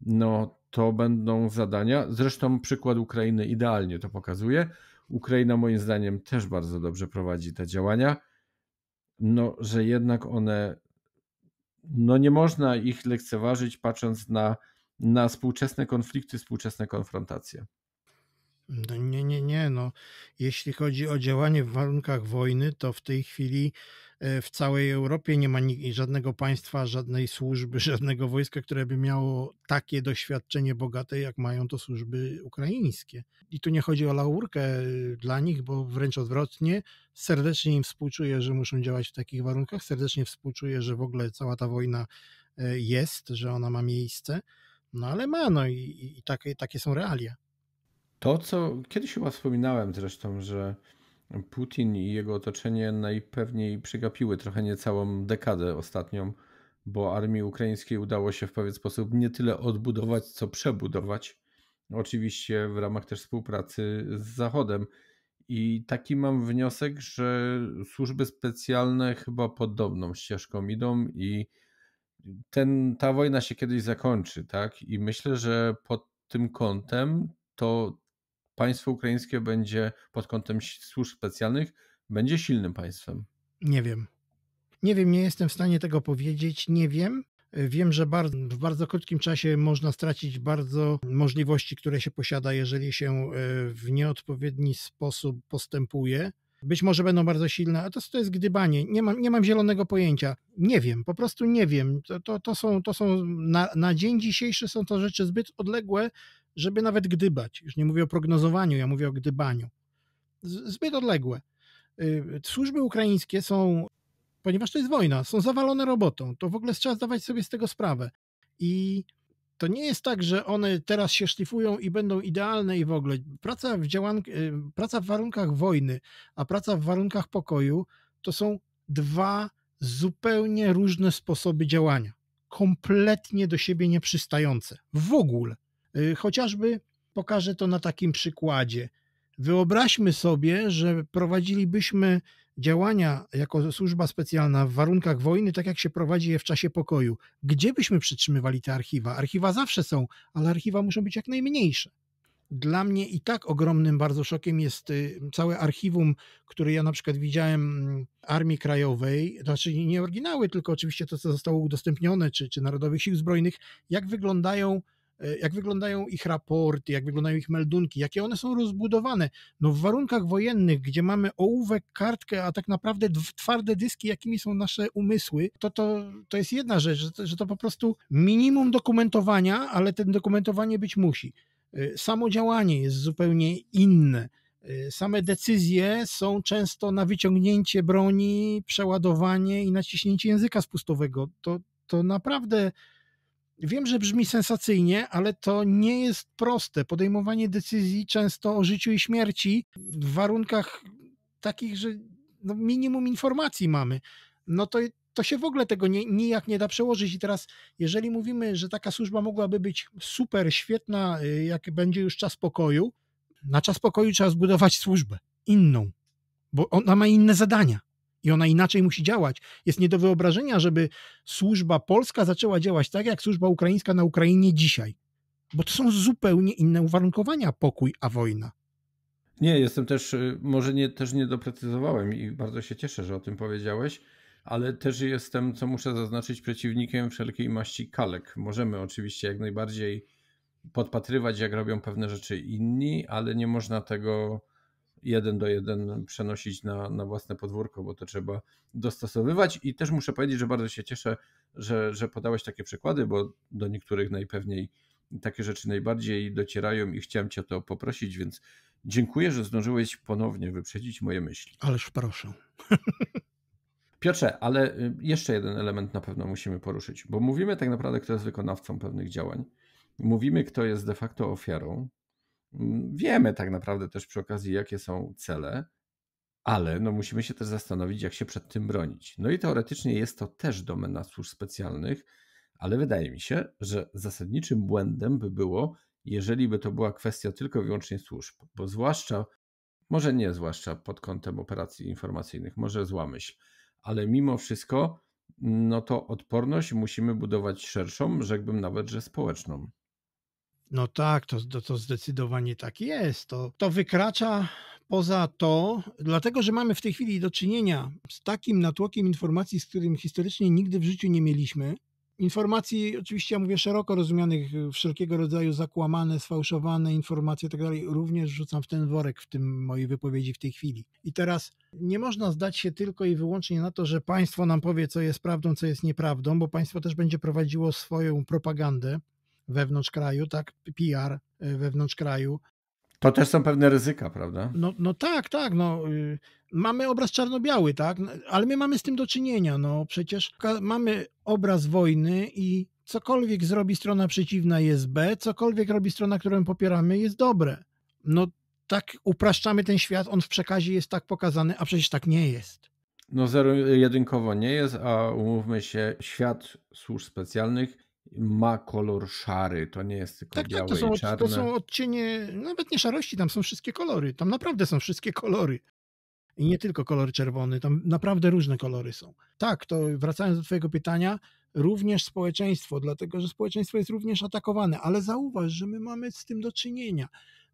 No to będą zadania. Zresztą przykład Ukrainy idealnie to pokazuje. Ukraina moim zdaniem też bardzo dobrze prowadzi te działania no, że jednak one, no nie można ich lekceważyć patrząc na, na współczesne konflikty, współczesne konfrontacje. No nie, nie, nie. No, jeśli chodzi o działanie w warunkach wojny, to w tej chwili E, w całej Europie nie ma żadnego państwa, żadnej służby, [LAUGHS] żadnego wojska, które by miało takie doświadczenie bogate, jak mają to służby ukraińskie. I tu nie chodzi o laurkę e, dla nich, bo wręcz odwrotnie, serdecznie im współczuję, że muszą działać w takich warunkach, serdecznie współczuję, że w ogóle cała ta wojna e, jest, że ona ma miejsce, no ale ma, no i, i takie, takie są realia. To, co kiedyś chyba wspominałem zresztą, że Putin i jego otoczenie najpewniej przegapiły trochę niecałą dekadę ostatnią, bo armii ukraińskiej udało się w pewien sposób nie tyle odbudować, co przebudować. Oczywiście w ramach też współpracy z Zachodem. I taki mam wniosek, że służby specjalne chyba podobną ścieżką idą i ten, ta wojna się kiedyś zakończy, tak? I myślę, że pod tym kątem to państwo ukraińskie będzie pod kątem służb specjalnych będzie silnym państwem? Nie wiem. Nie wiem, nie jestem w stanie tego powiedzieć. Nie wiem. Wiem, że bardzo, w bardzo krótkim czasie można stracić bardzo możliwości, które się posiada, jeżeli się e, w nieodpowiedni sposób postępuje. Być może będą bardzo silne, a to, to jest gdybanie. Nie mam, nie mam zielonego pojęcia. Nie wiem, po prostu nie wiem. To, to, to są, to są na, na dzień dzisiejszy są to rzeczy zbyt odległe, żeby nawet gdybać. Już nie mówię o prognozowaniu, ja mówię o gdybaniu. Zbyt odległe. Y, służby ukraińskie są, ponieważ to jest wojna, są zawalone robotą. To w ogóle trzeba zdawać sobie z tego sprawę. I to nie jest tak, że one teraz się szlifują i będą idealne i w ogóle. Praca w, działan- y, praca w warunkach wojny, a praca w warunkach pokoju to są dwa zupełnie różne sposoby działania. Kompletnie do siebie nieprzystające. W ogóle. Y, chociażby pokażę to na takim przykładzie. Wyobraźmy sobie, że prowadzilibyśmy działania jako służba specjalna w warunkach wojny, tak jak się prowadzi je w czasie pokoju. Gdzie byśmy przytrzymywali te archiwa? Archiwa zawsze są, ale archiwa muszą być jak najmniejsze. Dla mnie i tak ogromnym bardzo szokiem jest y, całe archiwum, które ja na przykład widziałem mm, Armii Krajowej, znaczy nie oryginały, tylko oczywiście to, co zostało udostępnione, czy, czy Narodowych Sił Zbrojnych, jak wyglądają jak wyglądają ich raporty, jak wyglądają ich meldunki, jakie one są rozbudowane. No w warunkach wojennych, gdzie mamy ołówek, kartkę, a tak naprawdę twarde dyski, jakimi są nasze umysły, to to, to jest jedna rzecz, że to, że to po prostu minimum dokumentowania, ale ten dokumentowanie być musi. E, samo działanie jest zupełnie inne. E, same decyzje są często na wyciągnięcie broni, przeładowanie i naciśnięcie języka spustowego. To, to naprawdę wiem, że brzmi sensacyjnie, ale to nie jest proste. Podejmowanie decyzji często o życiu i śmierci w warunkach takich, że no minimum informacji mamy. No to, to się w ogóle tego nie, nijak nie da przełożyć. I teraz, jeżeli mówimy, że taka służba mogłaby być super, świetna, y, jak będzie już czas pokoju, na czas pokoju trzeba zbudować służbę inną, bo ona ma inne zadania i ona inaczej musi działać. Jest nie do wyobrażenia, żeby służba polska zaczęła działać tak, jak służba ukraińska na Ukrainie dzisiaj, bo to są zupełnie inne uwarunkowania pokój a wojna. Nie, jestem też, y, może nie, też nie doprecyzowałem i bardzo się cieszę, że o tym powiedziałeś, ale też jestem, co muszę zaznaczyć, przeciwnikiem wszelkiej maści kalek. Możemy oczywiście jak najbardziej podpatrywać, jak robią pewne rzeczy inni, ale nie można tego jeden do jeden przenosić na, na własne podwórko, bo to trzeba dostosowywać. I też muszę powiedzieć, że bardzo się cieszę, że, że podałeś takie przykłady, bo do niektórych najpewniej takie rzeczy najbardziej docierają i chciałem Cię o to poprosić, więc dziękuję, że zdążyłeś ponownie wyprzedzić moje myśli. Ależ proszę. Piotrze, ale y, jeszcze jeden element na pewno musimy poruszyć, bo mówimy tak naprawdę, kto jest wykonawcą pewnych działań. Mówimy, kto jest de facto ofiarą, wiemy tak naprawdę też przy okazji, jakie są cele, ale no musimy się też zastanowić, jak się przed tym bronić. No i teoretycznie jest to też domena służb specjalnych, ale wydaje mi się, że zasadniczym błędem by było, jeżeli by to była kwestia tylko i wyłącznie służb, bo zwłaszcza, może nie zwłaszcza pod kątem operacji informacyjnych, może zła myśl, ale mimo wszystko, no to odporność musimy budować szerszą, rzekłbym nawet, że społeczną. No tak, to, to, zdecydowanie tak jest. To, to wykracza poza to, dlatego że mamy w tej chwili do czynienia z takim natłokiem informacji, z którym historycznie nigdy w życiu nie mieliśmy. Informacji, oczywiście ja mówię szeroko rozumianych, wszelkiego rodzaju zakłamane, sfałszowane informacje itd., tak również rzucam w ten worek w tym mojej wypowiedzi w tej chwili. I teraz nie można zdać się tylko i wyłącznie na to, że państwo nam powie, co jest prawdą, co jest nieprawdą, bo państwo też będzie prowadziło swoją propagandę wewnątrz kraju, tak, PR e, wewnątrz kraju. To też są pewne ryzyka, prawda? No, no tak, tak, no, y, mamy obraz czarno-biały, tak, no, ale my mamy z tym do czynienia, no przecież mamy obraz wojny i cokolwiek zrobi strona przeciwna jest B, cokolwiek robi strona, którą popieramy jest dobre. No tak upraszczamy ten świat, on w przekazie jest tak pokazany, a przecież tak nie jest. No zero-jedynkowo nie jest, a umówmy się, świat służb specjalnych ma kolor szary, to nie jest tylko tak, białe tak, to są, i czarne. To są odcienie, nawet nie szarości, tam są wszystkie kolory, tam naprawdę są wszystkie kolory. I nie tylko kolor czerwony, tam naprawdę różne kolory są. Tak, to wracając do Twojego pytania, również społeczeństwo, dlatego że społeczeństwo jest również atakowane, ale zauważ, że my mamy z tym do czynienia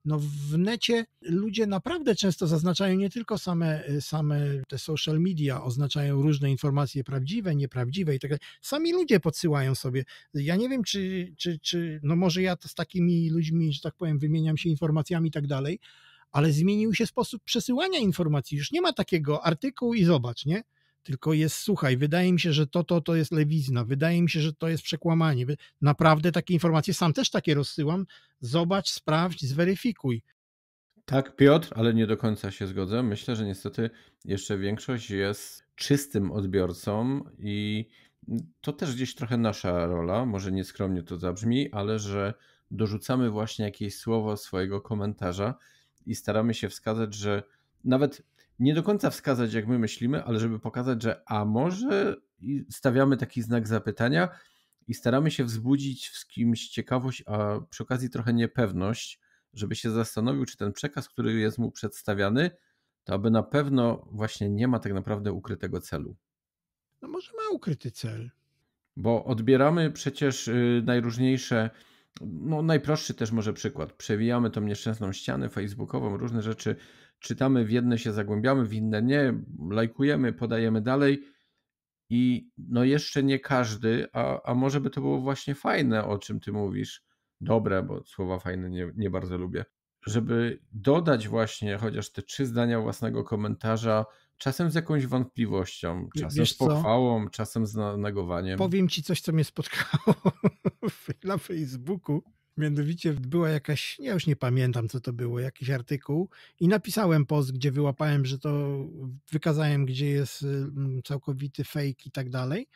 no w necie ludzie naprawdę często zaznaczają nie tylko same, same te social media, oznaczają różne informacje prawdziwe, nieprawdziwe i tak dalej. Sami ludzie podsyłają sobie. Ja nie wiem, czy, czy, czy no może ja z takimi ludźmi, że tak powiem, wymieniam się informacjami i tak dalej, ale zmienił się sposób przesyłania informacji. Już nie ma takiego artykułu i zobacz, nie? Tylko jest, słuchaj, wydaje mi się, że to, to, to jest lewizna, wydaje mi się, że to jest przekłamanie. Naprawdę takie informacje, sam też takie rozsyłam. Zobacz, sprawdź, zweryfikuj. Tak, Piotr, ale nie do końca się zgodzę. Myślę, że niestety jeszcze większość jest czystym odbiorcą i to też gdzieś trochę nasza rola, może nieskromnie to zabrzmi, ale że dorzucamy właśnie jakieś słowo swojego komentarza i staramy się wskazać, że nawet nie do końca wskazać, jak my myślimy, ale żeby pokazać, że a może stawiamy taki znak zapytania i staramy się wzbudzić w kimś ciekawość, a przy okazji trochę niepewność, żeby się zastanowił, czy ten przekaz, który jest mu przedstawiany, to aby na pewno właśnie nie ma tak naprawdę ukrytego celu. No może ma ukryty cel. Bo odbieramy przecież y, najróżniejsze, no najprostszy też może przykład. Przewijamy tą nieszczęsną ścianę facebookową, różne rzeczy czytamy, w jedne się zagłębiamy, w inne nie, lajkujemy, podajemy dalej. I no jeszcze nie każdy, a, a może by to było właśnie fajne, o czym ty mówisz, dobre, bo słowa fajne nie, nie bardzo lubię, żeby dodać właśnie chociaż te trzy zdania własnego komentarza, czasem z jakąś wątpliwością, czasem Wiesz z pochwałą, co? czasem z negowaniem. Powiem ci coś, co mnie spotkało [LAUGHS] na Facebooku. Mianowicie była jakaś, ja już nie pamiętam co to było, jakiś artykuł i napisałem post, gdzie wyłapałem, że to wykazałem, gdzie jest mm, całkowity fake i tak dalej.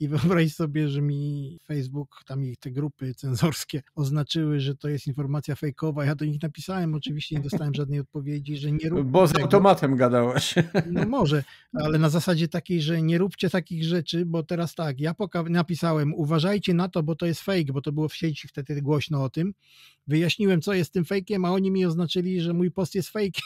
I [LAUGHS] wyobraź sobie, że mi Facebook, tam ich te grupy cenzorskie oznaczyły, że to jest informacja fejkowa. Ja do nich napisałem, oczywiście nie dostałem żadnej odpowiedzi, że nie róbcie Bo z tego. automatem gadałeś. No może, ale na zasadzie takiej, że nie róbcie takich rzeczy, bo teraz tak, ja napisałem, uważajcie na to, bo to jest fake, bo to było w sieci wtedy głośno o tym. Wyjaśniłem, co jest tym fejkiem, a oni mi oznaczyli, że mój post jest fejkiem.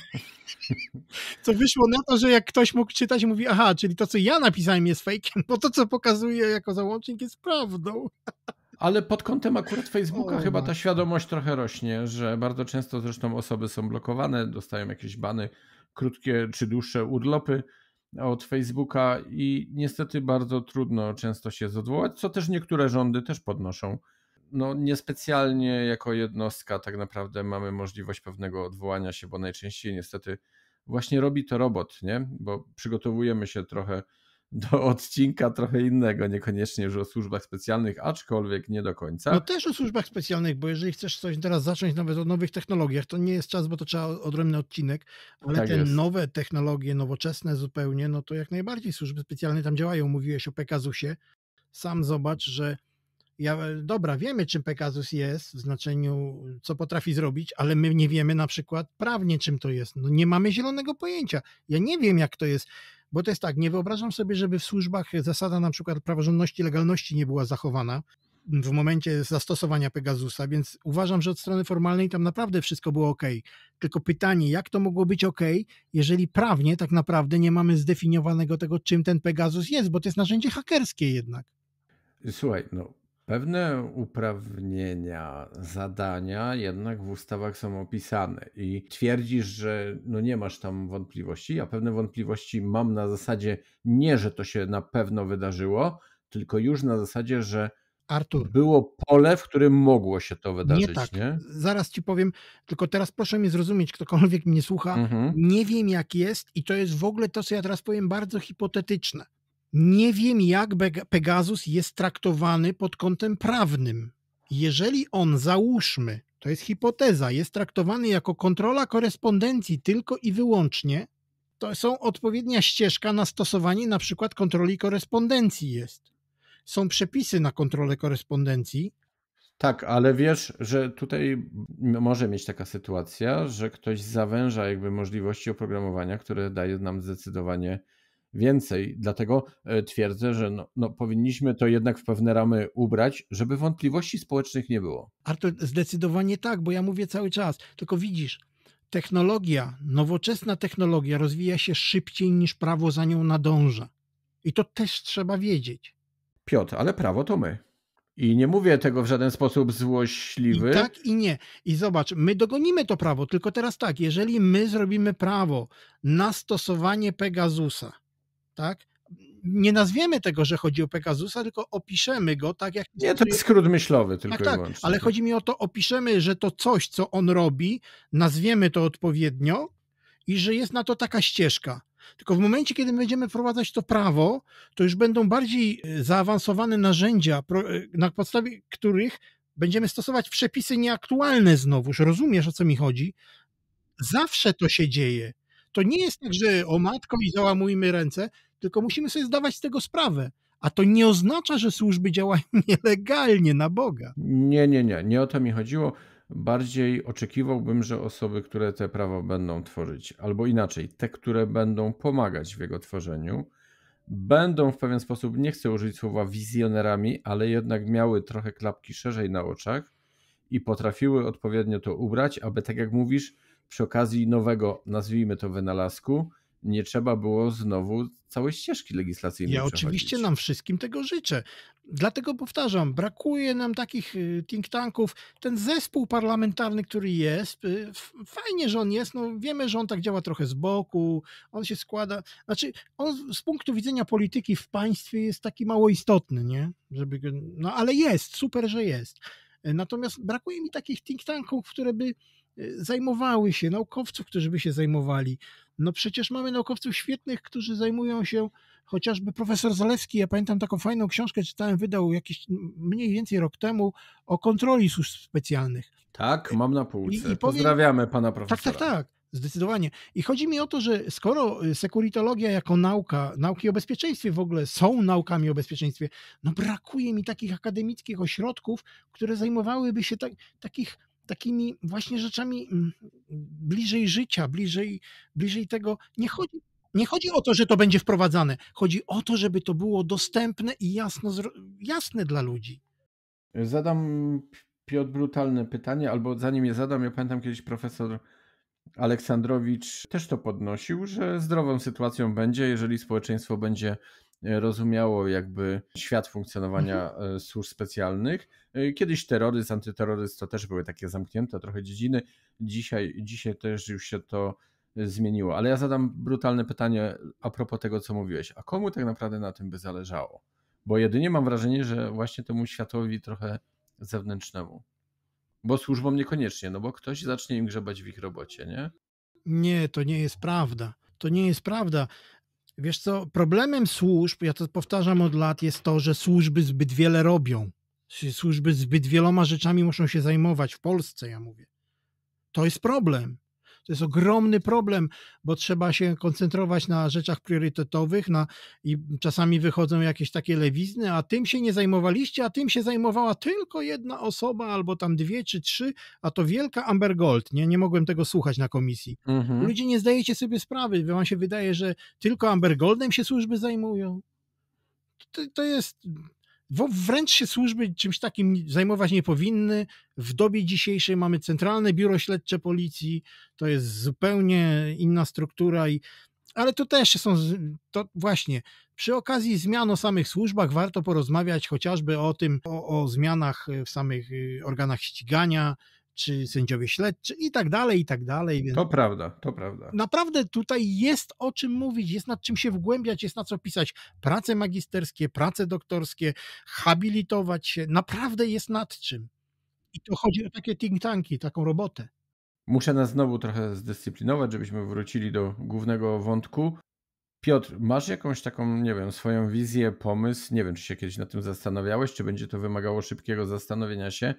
[LAUGHS] Co wyszło na to, że jak ktoś mógł czytać, mówi, aha, czyli to, co ja napisałem jest fejkiem, bo to, co pokazuję jako załącznik jest prawdą. [LAUGHS] Ale pod kątem akurat Facebooka o, chyba ta świadomość trochę rośnie, że bardzo często zresztą osoby są blokowane, dostają jakieś bany, krótkie czy dłuższe urlopy od Facebooka i niestety bardzo trudno często się odwołać, co też niektóre rządy też podnoszą no niespecjalnie jako jednostka tak naprawdę mamy możliwość pewnego odwołania się, bo najczęściej niestety właśnie robi to robot, nie? Bo przygotowujemy się trochę do [LAUGHS] odcinka trochę innego, niekoniecznie już o służbach specjalnych, aczkolwiek nie do końca. No też o służbach specjalnych, bo jeżeli chcesz coś teraz zacząć nawet o nowych technologiach, to nie jest czas, bo to trzeba odrębny odcinek, ale tak te jest. nowe technologie, nowoczesne zupełnie, no to jak najbardziej służby specjalne tam działają. Mówiłeś o Pegasusie. Sam zobacz, że ja, dobra, wiemy czym Pegasus jest w znaczeniu, co potrafi zrobić, ale my nie wiemy na przykład prawnie czym to jest. No nie mamy zielonego pojęcia. Ja nie wiem jak to jest, bo to jest tak, nie wyobrażam sobie, żeby w służbach zasada na przykład praworządności, legalności nie była zachowana w momencie zastosowania Pegasusa, więc uważam, że od strony formalnej tam naprawdę wszystko było ok. Tylko pytanie, jak to mogło być ok, jeżeli prawnie tak naprawdę nie mamy zdefiniowanego tego, czym ten Pegasus jest, bo to jest narzędzie hakerskie jednak. Słuchaj, no Pewne uprawnienia, zadania jednak w ustawach są opisane i twierdzisz, że no nie masz tam wątpliwości. Ja pewne wątpliwości mam na zasadzie nie, że to się na pewno wydarzyło, tylko już na zasadzie, że Artur, było pole, w którym mogło się to wydarzyć. Nie tak. Nie? Zaraz ci powiem, tylko teraz proszę mnie zrozumieć, ktokolwiek mnie słucha. Mhm. Nie wiem, jak jest, i to jest w ogóle to, co ja teraz powiem, bardzo hipotetyczne. Nie wiem, jak Pegasus jest traktowany pod kątem prawnym. Jeżeli on, załóżmy, to jest hipoteza, jest traktowany jako kontrola korespondencji tylko i wyłącznie, to są odpowiednia ścieżka na stosowanie na przykład kontroli korespondencji jest. Są przepisy na kontrolę korespondencji. Tak, ale wiesz, że tutaj może mieć taka sytuacja, że ktoś zawęża jakby możliwości oprogramowania, które daje nam zdecydowanie więcej. Dlatego e, twierdzę, że no, no, powinniśmy to jednak w pewne ramy ubrać, żeby wątpliwości społecznych nie było. to zdecydowanie tak, bo ja mówię cały czas. Tylko widzisz, technologia, nowoczesna technologia rozwija się szybciej niż prawo za nią nadąża. I to też trzeba wiedzieć. Piotr, ale prawo to my. I nie mówię tego w żaden sposób złośliwy. I tak i nie. I zobacz, my dogonimy to prawo, tylko teraz tak, jeżeli my zrobimy prawo na stosowanie Pegasusa, tak? Nie nazwiemy tego, że chodzi o Pegasusa, tylko opiszemy go tak jak. Nie, to jest skrót myślowy, tylko tak, tak, ale chodzi mi o to, opiszemy, że to coś, co on robi, nazwiemy to odpowiednio i że jest na to taka ścieżka. Tylko w momencie, kiedy będziemy wprowadzać to prawo, to już będą bardziej e, zaawansowane narzędzia, e, na podstawie których będziemy stosować przepisy nieaktualne znowuż. Rozumiesz, o co mi chodzi? Zawsze to się dzieje. To nie jest tak, że o matko i załamujmy ręce, tylko musimy sobie zdawać z tego sprawę. A to nie oznacza, że służby działają [LAUGHS] nielegalnie na Boga. Nie, nie, nie. Nie o to mi chodziło. Bardziej oczekiwałbym, że osoby, które te prawo będą tworzyć, albo inaczej, te, które będą pomagać w jego tworzeniu, będą w pewien sposób, nie chcę użyć słowa wizjonerami, ale jednak miały trochę klapki szerzej na oczach i potrafiły odpowiednio to ubrać, aby tak jak mówisz, przy okazji nowego, nazwijmy to wynalazku, nie trzeba było znowu całej ścieżki legislacyjnej. Ja oczywiście nam wszystkim tego życzę. Dlatego powtarzam, brakuje nam takich y, think tanków. Ten zespół parlamentarny, który jest, y, fajnie, że on jest. No, wiemy, że on tak działa trochę z boku, on się składa. Znaczy, on z punktu widzenia polityki w państwie jest taki mało istotny, nie? Żeby, no ale jest, super, że jest. Natomiast brakuje mi takich think tanków, które by zajmowały się, naukowców, którzy by się zajmowali. No przecież mamy naukowców świetnych, którzy zajmują się chociażby profesor Zalewski, ja pamiętam taką fajną książkę, czytałem, wydał jakiś mniej więcej rok temu o kontroli służb specjalnych. Tak, mam na półce. I, i powiem, Pozdrawiamy pana profesora. Tak, tak, tak. Zdecydowanie. I chodzi mi o to, że skoro y, sekuritologia jako nauka, nauki o bezpieczeństwie w ogóle są naukami o bezpieczeństwie, no brakuje mi takich akademickich ośrodków, które zajmowałyby się tak, takich takimi właśnie rzeczami mm, bliżej życia, bliżej, bliżej tego. Nie chodzi, nie chodzi o to, że to będzie wprowadzane. Chodzi o to, żeby to było dostępne i jasno, jasne dla ludzi. Zadam Piotr brutalne pytanie, albo zanim je zadam, ja pamiętam kiedyś profesor Aleksandrowicz też to podnosił, że zdrową sytuacją będzie, jeżeli społeczeństwo będzie rozumiało jakby świat funkcjonowania mhm. E, służb specjalnych. E, kiedyś terroryzm, antyterroryzm to też były takie zamknięte trochę dziedziny. Dzisiaj, dzisiaj też już się to zmieniło. Ale ja zadam brutalne pytanie a propos tego, co mówiłeś. A komu tak naprawdę na tym by zależało? Bo jedynie mam wrażenie, że właśnie temu światowi trochę zewnętrznemu. Bo służbom niekoniecznie, no bo ktoś zacznie im grzebać w ich robocie, nie? Nie, to nie jest prawda. To nie jest prawda. Wiesz co, problemem służb, ja to powtarzam od lat, jest to, że służby zbyt wiele robią. Służby zbyt wieloma rzeczami muszą się zajmować w Polsce, ja mówię. To jest problem. To jest ogromny problem, bo trzeba się koncentrować na rzeczach priorytetowych na, i czasami wychodzą jakieś takie lewizny, a tym się nie zajmowaliście, a tym się zajmowała tylko jedna osoba, albo tam dwie czy trzy, a to wielka Amber Gold. Nie, nie mogłem tego słuchać na komisji. Mhm. Ludzie nie zdajecie sobie sprawy, wam się wydaje, że tylko Amber Goldem się służby zajmują. To, to jest wręcz się służby czymś takim zajmować nie powinny. W dobie dzisiejszej mamy Centralne Biuro Śledcze Policji, to jest zupełnie inna struktura i ale to też są, to właśnie, przy okazji zmian o samych służbach warto porozmawiać chociażby o tym, o, o zmianach w samych y, organach ścigania, czy sędziowie śledczy i tak dalej, i tak dalej. Więc to prawda, to prawda. Naprawdę tutaj jest o czym mówić, jest nad czym się wgłębiać, jest na co pisać prace magisterskie, prace doktorskie, habilitować się, naprawdę jest nad czym. I to chodzi o takie think tanki, taką robotę. Muszę nas znowu trochę zdyscyplinować, żebyśmy wrócili do głównego wątku. Piotr, masz jakąś taką, nie wiem, swoją wizję, pomysł? Nie wiem, czy się kiedyś nad tym zastanawiałeś, czy będzie to wymagało szybkiego zastanowienia się.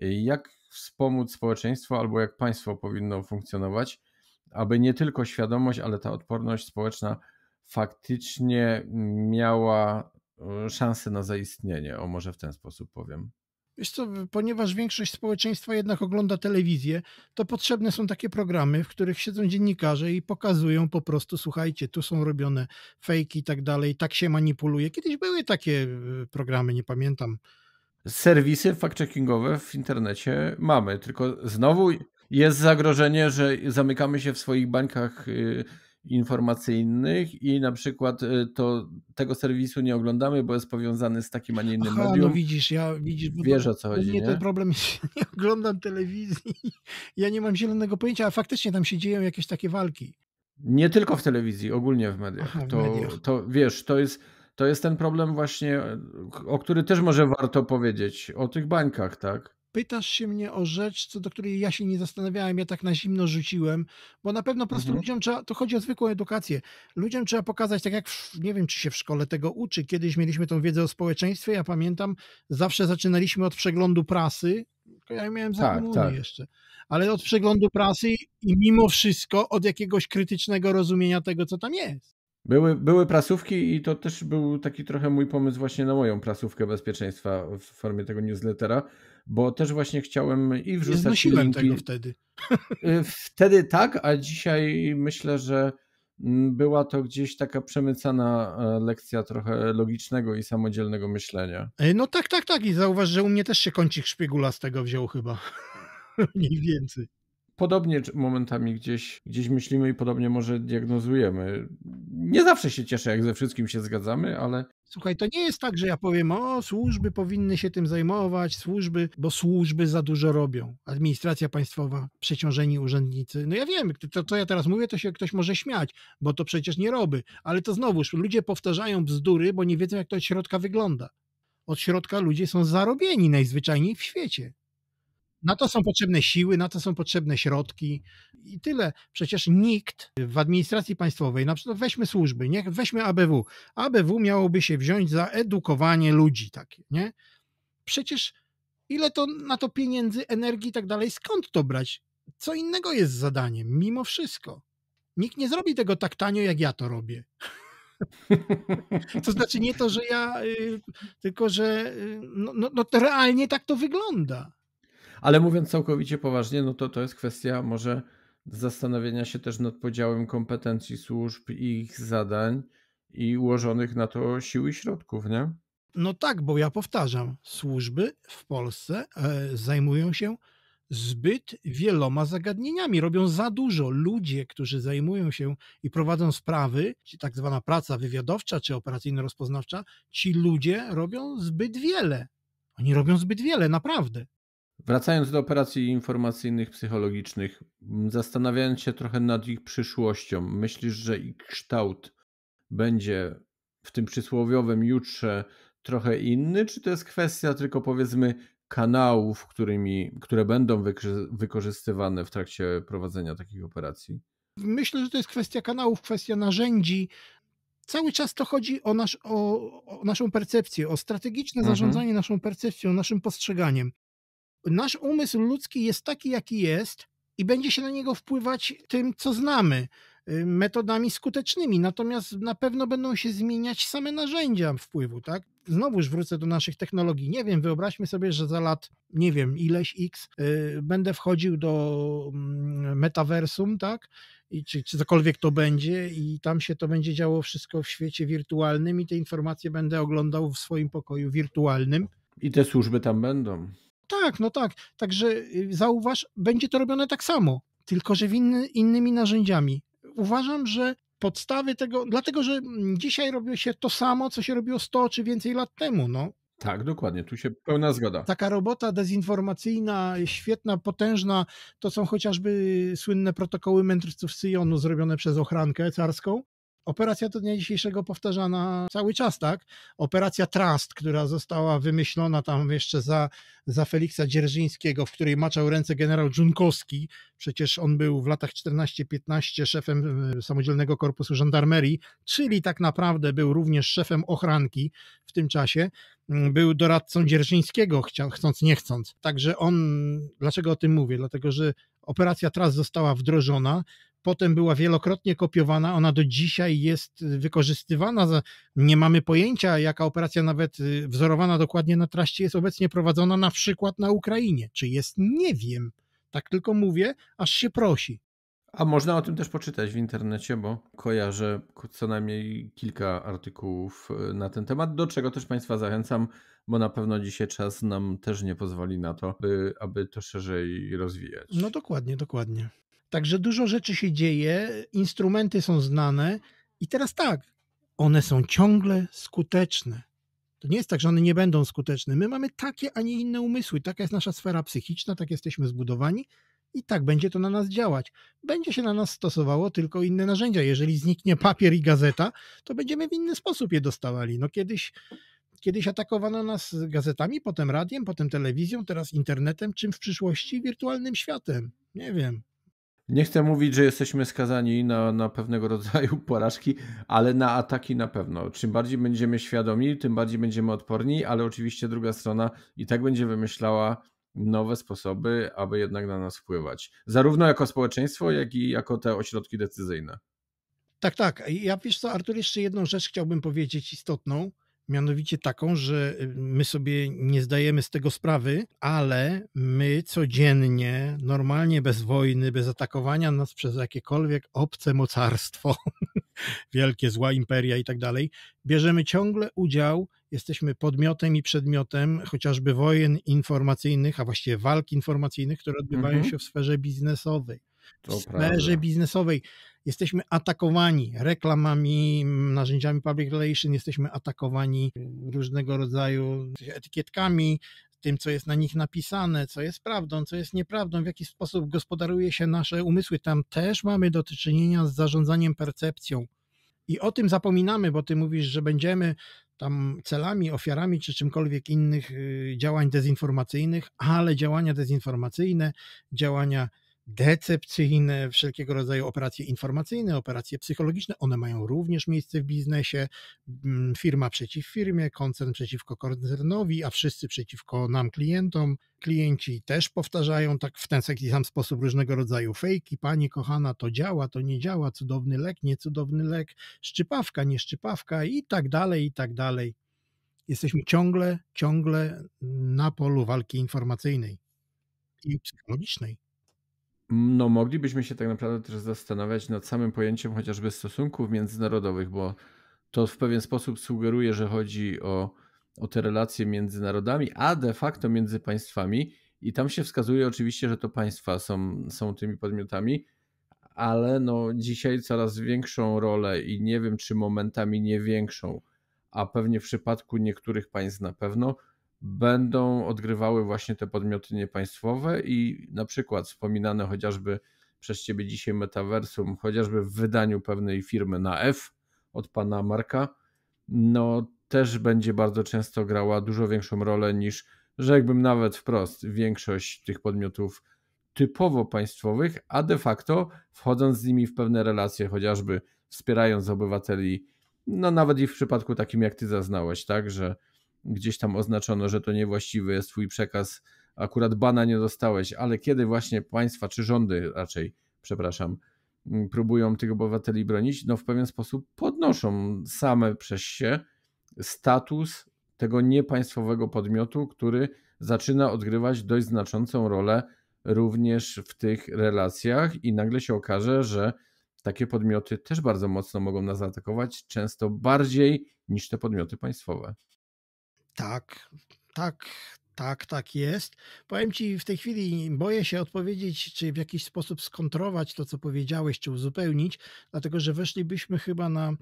Jak wspomóc społeczeństwo albo jak państwo powinno funkcjonować, aby nie tylko świadomość, ale ta odporność społeczna faktycznie miała e, szansę na zaistnienie. O, może w ten sposób powiem. Wiesz co, ponieważ większość społeczeństwa jednak ogląda telewizję, to potrzebne są takie programy, w których siedzą dziennikarze i pokazują po prostu, słuchajcie, tu są robione fejki i tak dalej, tak się manipuluje. Kiedyś były takie e, programy, nie pamiętam serwisy fact-checkingowe w internecie mamy, tylko znowu jest zagrożenie, że zamykamy się w swoich bańkach y, informacyjnych i na przykład y, to tego serwisu nie oglądamy, bo jest powiązany z takim, a nie innym Aha, no medium. no widzisz, ja widzisz, wiesz o co chodzi, nie? ten problem [LAUGHS] jest, nie oglądam telewizji, ja nie mam zielonego pojęcia, a faktycznie tam się dzieją jakieś takie walki. Nie tylko w telewizji, ogólnie w mediach. Aha, w to, mediach. to wiesz, to jest to jest ten problem właśnie, o który też może warto powiedzieć, o tych bańkach, tak? Pytasz się mnie o rzecz, co do której ja się nie zastanawiałem, ja tak na zimno rzuciłem, bo na pewno po prostu mhm. ludziom trzeba, to chodzi o zwykłą edukację, ludziom trzeba pokazać, tak jak, w, nie wiem czy się w szkole tego uczy, kiedyś mieliśmy tą wiedzę o społeczeństwie, ja pamiętam, zawsze zaczynaliśmy od przeglądu prasy, ja miałem za tak, tak. jeszcze, ale od przeglądu prasy i mimo wszystko od jakiegoś krytycznego rozumienia tego, co tam jest. Były, były prasówki i to też był taki trochę mój pomysł właśnie na moją prasówkę bezpieczeństwa w formie tego newslettera, bo też właśnie chciałem i wrzucać Nie linki. tego wtedy. Y, wtedy tak, a dzisiaj myślę, że mm, była to gdzieś taka przemycana e, lekcja trochę logicznego i samodzielnego myślenia. E, no tak, tak, tak. I zauważ, że u mnie też się kącik szpiegula z tego wziął chyba. [LAUGHS] Mniej więcej podobnie momentami gdzieś, gdzieś myślimy i podobnie może diagnozujemy. Nie zawsze się cieszę, jak ze wszystkim się zgadzamy, ale. Słuchaj, to nie jest tak, że ja powiem, o, służby powinny się tym zajmować, służby, bo służby za dużo robią. Administracja państwowa, przeciążeni urzędnicy. No ja wiem, to co ja teraz mówię, to się ktoś może śmiać, bo to przecież nie robi. Ale to znowuż, ludzie powtarzają bzdury, bo nie wiedzą, jak to od środka wygląda. od środka ludzie są zarobieni najzwyczajniej w świecie. Na to są potrzebne siły, na to są potrzebne środki i tyle. Przecież nikt w administracji państwowej, na przykład weźmy służby, niech weźmy ABW. ABW miałoby się wziąć za edukowanie ludzi takie, nie? Przecież ile to na to pieniędzy, energii i tak dalej, skąd to brać? Co innego jest zadaniem, mimo wszystko. Nikt nie zrobi tego tak tanio, jak ja to robię. To znaczy nie to, że ja, y, tylko że y, no, no, no realnie tak to wygląda. Ale mówiąc całkowicie poważnie, no to to jest kwestia może zastanowienia się też nad podziałem kompetencji służb i ich zadań i ułożonych na to sił i środków, nie? No tak, bo ja powtarzam, służby w Polsce e, zajmują się zbyt wieloma zagadnieniami, robią za dużo. Ludzie, którzy zajmują się i prowadzą sprawy, czy tak zwana praca wywiadowcza czy operacyjno-rozpoznawcza, ci ludzie robią zbyt wiele. Oni robią zbyt wiele, naprawdę. Wracając do operacji informacyjnych, psychologicznych, zastanawiając się trochę nad ich przyszłością, myślisz, że ich kształt będzie w tym przysłowiowym jutrze trochę inny, czy to jest kwestia tylko powiedzmy kanałów, którymi, które będą wykorzystywane w trakcie prowadzenia takich operacji? Myślę, że to jest kwestia kanałów, kwestia narzędzi. Cały czas to chodzi o, nasz, o, o naszą percepcję, o strategiczne mhm. zarządzanie naszą percepcją, naszym postrzeganiem. Nasz umysł ludzki jest taki, jaki jest, i będzie się na niego wpływać tym, co znamy. Y, metodami skutecznymi, natomiast na pewno będą się zmieniać same narzędzia wpływu, tak? Znowuż wrócę do naszych technologii. Nie wiem, wyobraźmy sobie, że za lat, nie wiem, ileś x yy, będę wchodził do yy, metaversum, tak? I czy, czy cokolwiek to będzie, i tam się to będzie działo wszystko w świecie wirtualnym, i te informacje będę oglądał w swoim pokoju wirtualnym. I te służby tam będą. Tak, no tak. Także y, zauważ, będzie to robione tak samo, tylko że inny, innymi narzędziami uważam, że podstawy tego, dlatego że dzisiaj robi się to samo, co się robiło 100 czy więcej lat temu. No. Tak, dokładnie, tu się pełna zgoda. Taka robota dezinformacyjna, świetna, potężna, to są chociażby słynne protokoły mędrców Syjonu zrobione przez ochrankę carską. Operacja do dnia dzisiejszego powtarzana cały czas, tak? Operacja Trust, która została wymyślona tam jeszcze za, za Feliksa Dzierżyńskiego, w której maczał ręce generał Dżunkowski. Przecież on był w latach 14-15 szefem e, samodzielnego korpusu żandarmerii, czyli tak naprawdę był również szefem ochranki w tym czasie. Mm, był doradcą Dzierżyńskiego, chcąc nie chcąc. Także on, dlaczego o tym mówię? Dlatego, że operacja Trust została wdrożona, potem była wielokrotnie kopiowana, ona do dzisiaj jest wykorzystywana. Nie mamy pojęcia, jaka operacja nawet y, wzorowana dokładnie na traście jest obecnie prowadzona na przykład na Ukrainie. Czy jest? Nie wiem. Tak tylko mówię, aż się prosi. A można o tym też poczytać w internecie, bo kojarzę co najmniej kilka artykułów y, na ten temat, do czego też Państwa zachęcam, bo na pewno dzisiaj czas nam też nie pozwoli na to, by, aby to szerzej rozwijać. No dokładnie, dokładnie. Także dużo rzeczy się dzieje, instrumenty są znane i teraz tak, one są ciągle skuteczne. To nie jest tak, że one nie będą skuteczne. My mamy takie, a nie inne umysły. Taka jest nasza sfera psychiczna, tak jesteśmy zbudowani i tak będzie to na nas działać. Będzie się na nas stosowało tylko inne narzędzia. Jeżeli zniknie papier i gazeta, to będziemy w inny sposób je dostawali. No kiedyś, kiedyś atakowano nas gazetami, potem radiem, potem telewizją, teraz internetem, czym w przyszłości wirtualnym światem. Nie wiem. Nie chcę mówić, że jesteśmy skazani na, na pewnego rodzaju [LAUGHS] porażki, ale na ataki na pewno. Czym bardziej będziemy świadomi, tym bardziej będziemy odporni, ale oczywiście druga strona i tak będzie wymyślała nowe sposoby, aby jednak na nas wpływać. Zarówno jako społeczeństwo, jak i jako te ośrodki decyzyjne. Tak, tak. Ja wiesz co, Artur, jeszcze jedną rzecz chciałbym powiedzieć istotną mianowicie taką, że y, my sobie nie zdajemy z tego sprawy, ale my codziennie, normalnie bez wojny, bez atakowania nas przez jakiekolwiek obce mocarstwo, [LAUGHS] wielkie zła imperia i tak dalej, bierzemy ciągle udział, jesteśmy podmiotem i przedmiotem chociażby wojen informacyjnych, a właściwie walk informacyjnych, które odbywają mhm. się w sferze biznesowej. W to sferze prawda. biznesowej jesteśmy atakowani reklamami, narzędziami public relation, jesteśmy atakowani różnego rodzaju etykietkami, tym, co jest na nich napisane, co jest prawdą, co jest nieprawdą, w jaki sposób gospodaruje się nasze umysły. Tam też mamy do czynienia z zarządzaniem percepcją. I o tym zapominamy, bo ty mówisz, że będziemy tam celami, ofiarami czy czymkolwiek innych y, działań dezinformacyjnych, ale działania dezinformacyjne, działania decepcyjne, wszelkiego rodzaju operacje informacyjne, operacje psychologiczne, one mają również miejsce w biznesie. Mm, firma przeciw firmie, koncern przeciwko koncernowi, a wszyscy przeciwko nam, klientom. Klienci też powtarzają tak w ten sam sposób różnego rodzaju fejki. Pani kochana, to działa, to nie działa, cudowny lek, nie cudowny lek, szczypawka, nie szczypawka i tak dalej, i tak dalej. Jesteśmy ciągle, ciągle na polu walki informacyjnej i psychologicznej. No, moglibyśmy się tak naprawdę też zastanawiać nad samym pojęciem chociażby stosunków międzynarodowych, bo to w pewien sposób sugeruje, że chodzi o, o te relacje między narodami, a de facto między państwami. I tam się wskazuje oczywiście, że to państwa są, są tymi podmiotami, ale no dzisiaj coraz większą rolę i nie wiem, czy momentami nie większą, a pewnie w przypadku niektórych państw na pewno, będą odgrywały właśnie te podmioty niepaństwowe i na przykład wspominane chociażby przez Ciebie dzisiaj metaversum, chociażby w wydaniu pewnej firmy na F od pana Marka, no też będzie bardzo często grała dużo większą rolę niż, rzekłbym nawet wprost, większość tych podmiotów typowo państwowych, a de facto wchodząc z nimi w pewne relacje, chociażby wspierając obywateli, no nawet i w przypadku takim jak ty zaznałeś, tak, że gdzieś tam oznaczono, że to niewłaściwy jest twój przekaz, akurat bana nie dostałeś, ale kiedy właśnie państwa czy rządy raczej, przepraszam, mm, próbują tych obywateli bronić, no w pewien sposób podnoszą same przez się status tego niepaństwowego podmiotu, który zaczyna odgrywać dość znaczącą rolę również w tych relacjach i nagle się okaże, że takie podmioty też bardzo mocno mogą nas zaatakować, często bardziej niż te podmioty państwowe. Tak, tak, tak, tak jest. Powiem ci w tej chwili, boję się odpowiedzieć, czy w jakiś sposób skontrować to, co powiedziałeś, czy uzupełnić, dlatego że weszlibyśmy chyba na,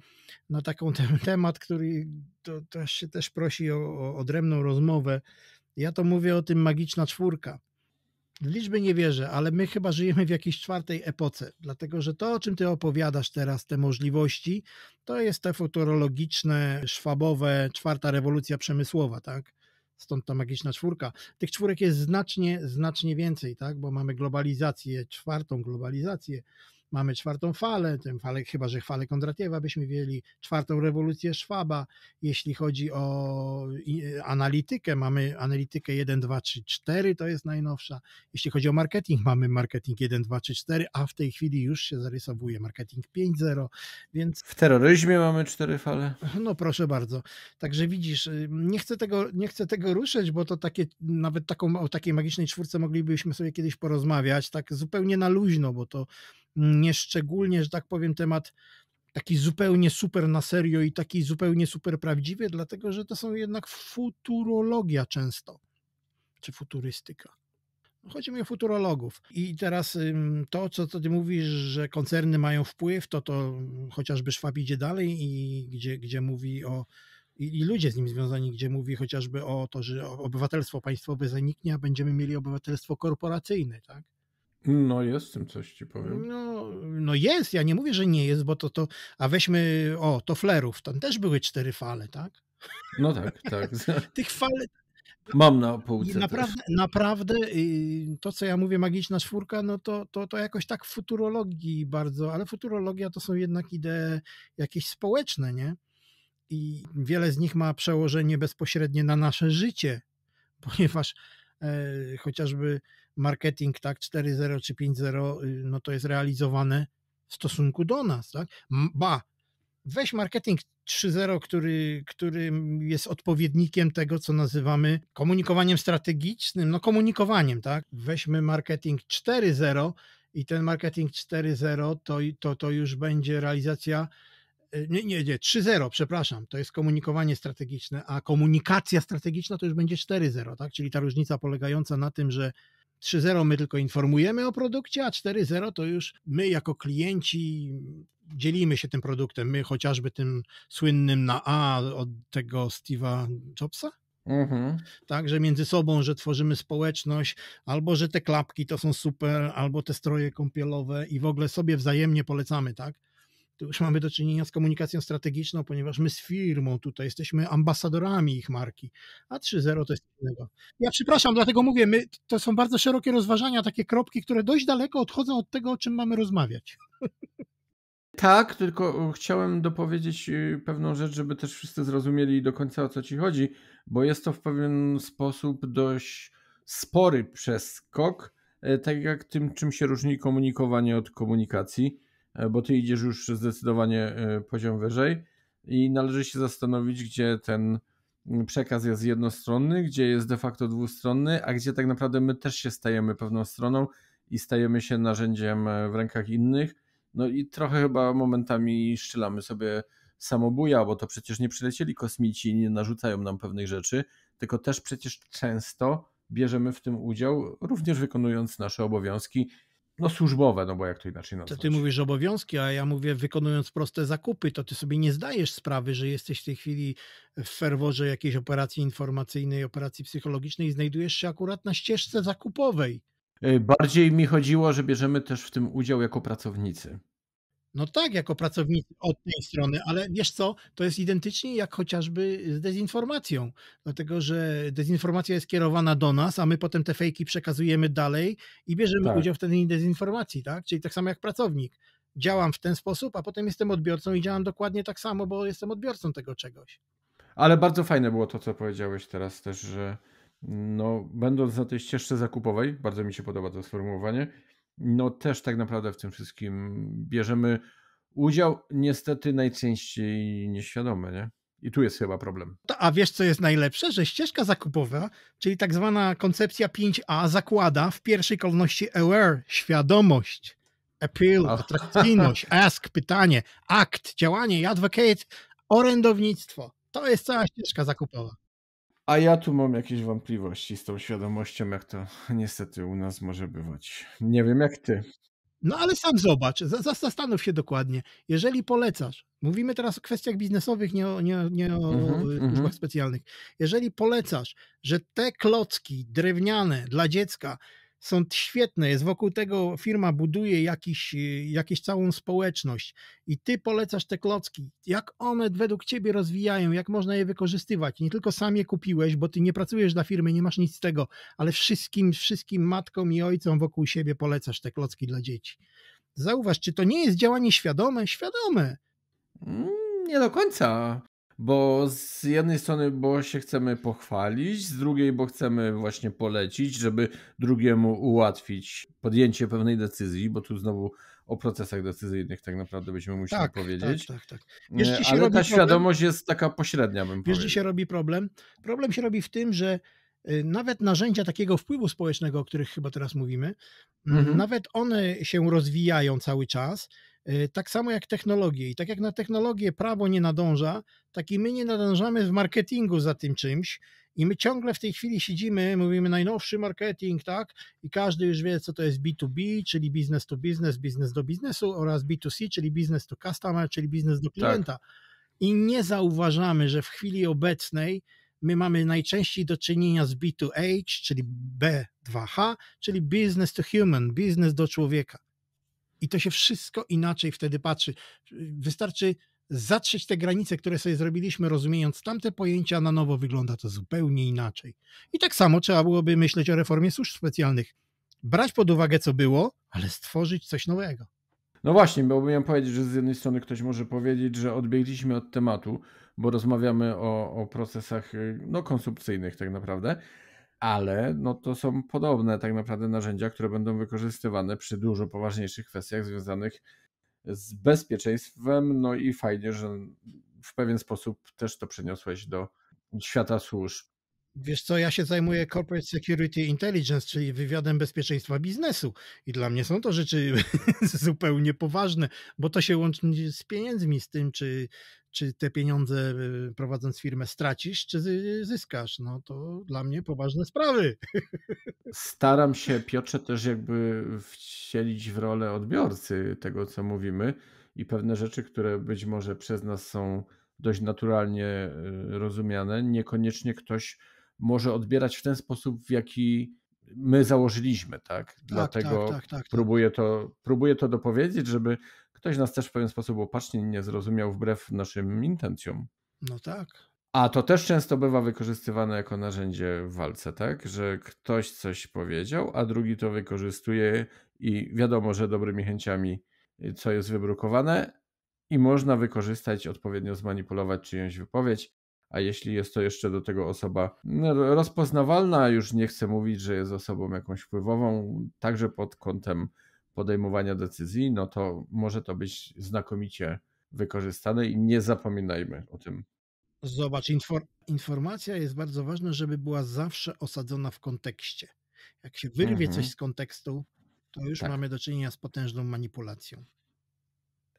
na taką ten temat, który to, to się też prosi o, o odrębną rozmowę. Ja to mówię o tym magiczna czwórka. Liczby nie wierzę, ale my chyba żyjemy w jakiejś czwartej epoce, dlatego że to, o czym ty opowiadasz teraz, te możliwości, to jest te futurologiczne, szwabowe, czwarta rewolucja przemysłowa, tak? Stąd ta magiczna czwórka. Tych czwórek jest znacznie, znacznie więcej, tak? Bo mamy globalizację, czwartą globalizację, mamy czwartą falę, tę falę, chyba że falę Kondratiewa byśmy mieli, czwartą rewolucję Szwaba. Jeśli chodzi o analitykę, mamy analitykę 1, 2, 3, 4, to jest najnowsza. Jeśli chodzi o marketing, mamy marketing 1, 2, 3, 4, a w tej chwili już się zarysowuje marketing 5.0, więc... W terroryzmie mamy cztery fale. No proszę bardzo. Także widzisz, y, nie chcę tego, nie chcę tego ruszyć, bo to takie, nawet taką, o takiej magicznej czwórce moglibyśmy sobie kiedyś porozmawiać, tak zupełnie na luźno, bo to nieszczególnie, że tak powiem, temat taki zupełnie super na serio i taki zupełnie super prawdziwy, dlatego że to są jednak futurologia często, czy futurystyka. Chodzi mi o futurologów. I teraz to, co ty mówisz, że koncerny mają wpływ, to to chociażby Szwab idzie dalej i gdzie, gdzie mówi o i, i ludzie z nim związani, gdzie mówi chociażby o to, że obywatelstwo państwowe zaniknie, a będziemy mieli obywatelstwo korporacyjne, tak? No jest w tym coś, ci powiem. No, no jest, ja nie mówię, że nie jest, bo to, to a weźmy, o, to flerów, tam też były cztery fale, tak? No tak, tak. [LAUGHS] Tych fal... Mam na półce Naprawdę, też. naprawdę y, to, co ja mówię, magiczna czwórka, no to, to, to jakoś tak w futurologii bardzo, ale futurologia to są jednak idee jakieś społeczne, nie? I wiele z nich ma przełożenie bezpośrednie na nasze życie, [LAUGHS] ponieważ e, chociażby marketing tak 4.0 czy 5.0, y, no to jest realizowane w stosunku do nas, tak? Ba, weź marketing 3.0, który, który jest odpowiednikiem tego, co nazywamy komunikowaniem strategicznym, no komunikowaniem, tak? Weźmy marketing 4.0 i ten marketing 4.0 to, to, to już będzie realizacja y, nie, nie, nie, 3.0, przepraszam, to jest komunikowanie strategiczne, a komunikacja strategiczna to już będzie 4.0, tak? Czyli ta różnica polegająca na tym, że 3.0 my tylko informujemy o produkcie, a 4.0 to już my jako klienci dzielimy się tym produktem. My chociażby tym słynnym na A od tego Steve'a Jobsa. Mhm. Tak, że między sobą, że tworzymy społeczność, albo że te klapki to są super, albo te stroje kąpielowe i w ogóle sobie wzajemnie polecamy, tak? Tu już mamy do czynienia z komunikacją strategiczną, ponieważ my z firmą tutaj jesteśmy ambasadorami ich marki, a 3.0 to jest innego. Ja przepraszam, dlatego mówię, my, to są bardzo szerokie rozważania, takie kropki, które dość daleko odchodzą od tego, o czym mamy rozmawiać. Tak, tylko chciałem dopowiedzieć y, pewną rzecz, żeby też wszyscy zrozumieli do końca o co ci chodzi, bo jest to w pewien sposób dość spory przeskok, e, tak jak tym, czym się różni komunikowanie od komunikacji, e, bo ty idziesz już zdecydowanie e, poziom wyżej i należy się zastanowić, gdzie ten mm, przekaz jest jednostronny, gdzie jest de facto dwustronny, a gdzie tak naprawdę my też się stajemy pewną stroną i stajemy się narzędziem w rękach innych. No i trochę chyba momentami szczelamy sobie samobuja, bo to przecież nie przylecieli kosmici i nie narzucają nam pewnych rzeczy, tylko też przecież często bierzemy w tym udział, również wykonując nasze obowiązki no służbowe, no bo jak to inaczej nazwać. To ty mówisz obowiązki, a ja mówię wykonując proste zakupy, to ty sobie nie zdajesz sprawy, że jesteś w tej chwili w ferworze jakiejś operacji informacyjnej, operacji psychologicznej i znajdujesz się akurat na ścieżce zakupowej. Y, bardziej mi chodziło, że bierzemy też w tym udział jako pracownicy. No tak, jako pracownicy od tej strony, ale wiesz co, to jest identycznie jak chociażby z dezinformacją, dlatego że dezinformacja jest kierowana do nas, a my potem te fejki przekazujemy dalej i bierzemy tak. udział w tej dezinformacji, tak? Czyli tak samo jak pracownik. Działam w ten sposób, a potem jestem odbiorcą i działam dokładnie tak samo, bo jestem odbiorcą tego czegoś. Ale bardzo fajne było to, co powiedziałeś teraz też, że no, będąc na tej ścieżce zakupowej, bardzo mi się podoba to sformułowanie, no też tak naprawdę w tym wszystkim bierzemy udział, niestety najczęściej nieświadome, nie? I tu jest chyba problem. A wiesz, co jest najlepsze? Że ścieżka zakupowa, czyli tak zwana koncepcja 5A, zakłada w pierwszej kolejności aware, świadomość, appeal, atrakcyjność, [LAUGHS] ask, pytanie, akt, działanie, advocate, orędownictwo. To jest cała ścieżka zakupowa. A ja tu mam jakieś wątpliwości z tą świadomością, jak to [LAUGHS] niestety u nas może bywać. Nie wiem jak ty. No ale sam zobacz, zastanów się dokładnie. Jeżeli polecasz, mówimy teraz o kwestiach biznesowych, nie o, nie, nie o mm -hmm, służbach specjalnych. Jeżeli polecasz, że te klocki drewniane dla dziecka są świetne, jest wokół tego firma buduje jakiś, jakieś całą społeczność i ty polecasz te klocki, jak one według ciebie rozwijają, jak można je wykorzystywać. Nie tylko sam je kupiłeś, bo ty nie pracujesz dla firmy, nie masz nic z tego, ale wszystkim, wszystkim matkom i ojcom wokół siebie polecasz te klocki dla dzieci. Zauważ, czy to nie jest działanie świadome? Świadome. Mm, nie do końca. Bo z jednej strony, bo się chcemy pochwalić, z drugiej, bo chcemy właśnie polecić, żeby drugiemu ułatwić podjęcie pewnej decyzji, bo tu znowu o procesach decyzyjnych tak naprawdę byśmy musieli tak, powiedzieć. Tak, tak, tak. Wiesz, Ale ta problem? świadomość jest taka pośrednia, bym Wiesz, powiedział. się robi problem? Problem się robi w tym, że y, nawet narzędzia takiego wpływu społecznego, o których chyba teraz mówimy, mhm. nawet one się rozwijają cały czas tak samo jak technologie. I tak jak na technologię prawo nie nadąża, tak i my nie nadążamy w marketingu za tym czymś. I my ciągle w tej chwili siedzimy, mówimy najnowszy marketing, tak? I każdy już wie, co to jest B2B, czyli business to business, business do biznesu, oraz B2C, czyli business to customer, czyli biznes do klienta. Tak. I nie zauważamy, że w chwili obecnej my mamy najczęściej do czynienia z B2H, czyli B2H, czyli business to human, biznes do człowieka i to się wszystko inaczej wtedy patrzy. Wystarczy zatrzeć te granice, które sobie zrobiliśmy, rozumiejąc tamte pojęcia, na nowo wygląda to zupełnie inaczej. I tak samo trzeba byłoby myśleć o reformie służb specjalnych. Brać pod uwagę, co było, ale stworzyć coś nowego. No właśnie, bo miałem powiedzieć, że z jednej strony ktoś może powiedzieć, że odbiegliśmy od tematu, bo rozmawiamy o, o procesach no, konsumpcyjnych tak naprawdę, ale no to są podobne tak naprawdę narzędzia, które będą wykorzystywane przy dużo poważniejszych kwestiach związanych z bezpieczeństwem. No i fajnie, że w pewien sposób też to przeniosłeś do świata służb. Wiesz co, ja się zajmuję Corporate Security Intelligence, czyli wywiadem bezpieczeństwa biznesu. I dla mnie są to rzeczy [LAUGHS] zupełnie poważne, bo to się łączy z pieniędzmi, z tym, czy, czy te pieniądze y, prowadząc firmę stracisz, czy zyskasz. No to dla mnie poważne sprawy. Staram się, Piotrze, też jakby wcielić w rolę odbiorcy tego, co mówimy i pewne rzeczy, które być może przez nas są dość naturalnie y, rozumiane, niekoniecznie ktoś może odbierać w ten sposób, w jaki my założyliśmy, tak? Tak, Dlatego tak, tak, tak, tak. próbuję, to, próbuję to dopowiedzieć, żeby ktoś nas też w pewien sposób opacznie nie zrozumiał wbrew naszym intencjom. No tak. A to też często bywa wykorzystywane jako narzędzie w walce, tak? Że ktoś coś powiedział, a drugi to wykorzystuje i wiadomo, że dobrymi chęciami co jest wybrukowane i można wykorzystać, odpowiednio zmanipulować czyjąś wypowiedź. A jeśli jest to jeszcze do tego osoba rozpoznawalna, już nie chcę mówić, że jest osobą jakąś wpływową, także pod kątem podejmowania decyzji, no to może to być znakomicie wykorzystane i nie zapominajmy o tym. Zobacz, infor informacja jest bardzo ważna, żeby była zawsze osadzona w kontekście. Jak się wyrwie Mhm. coś z kontekstu, to już Tak. mamy do czynienia z potężną manipulacją.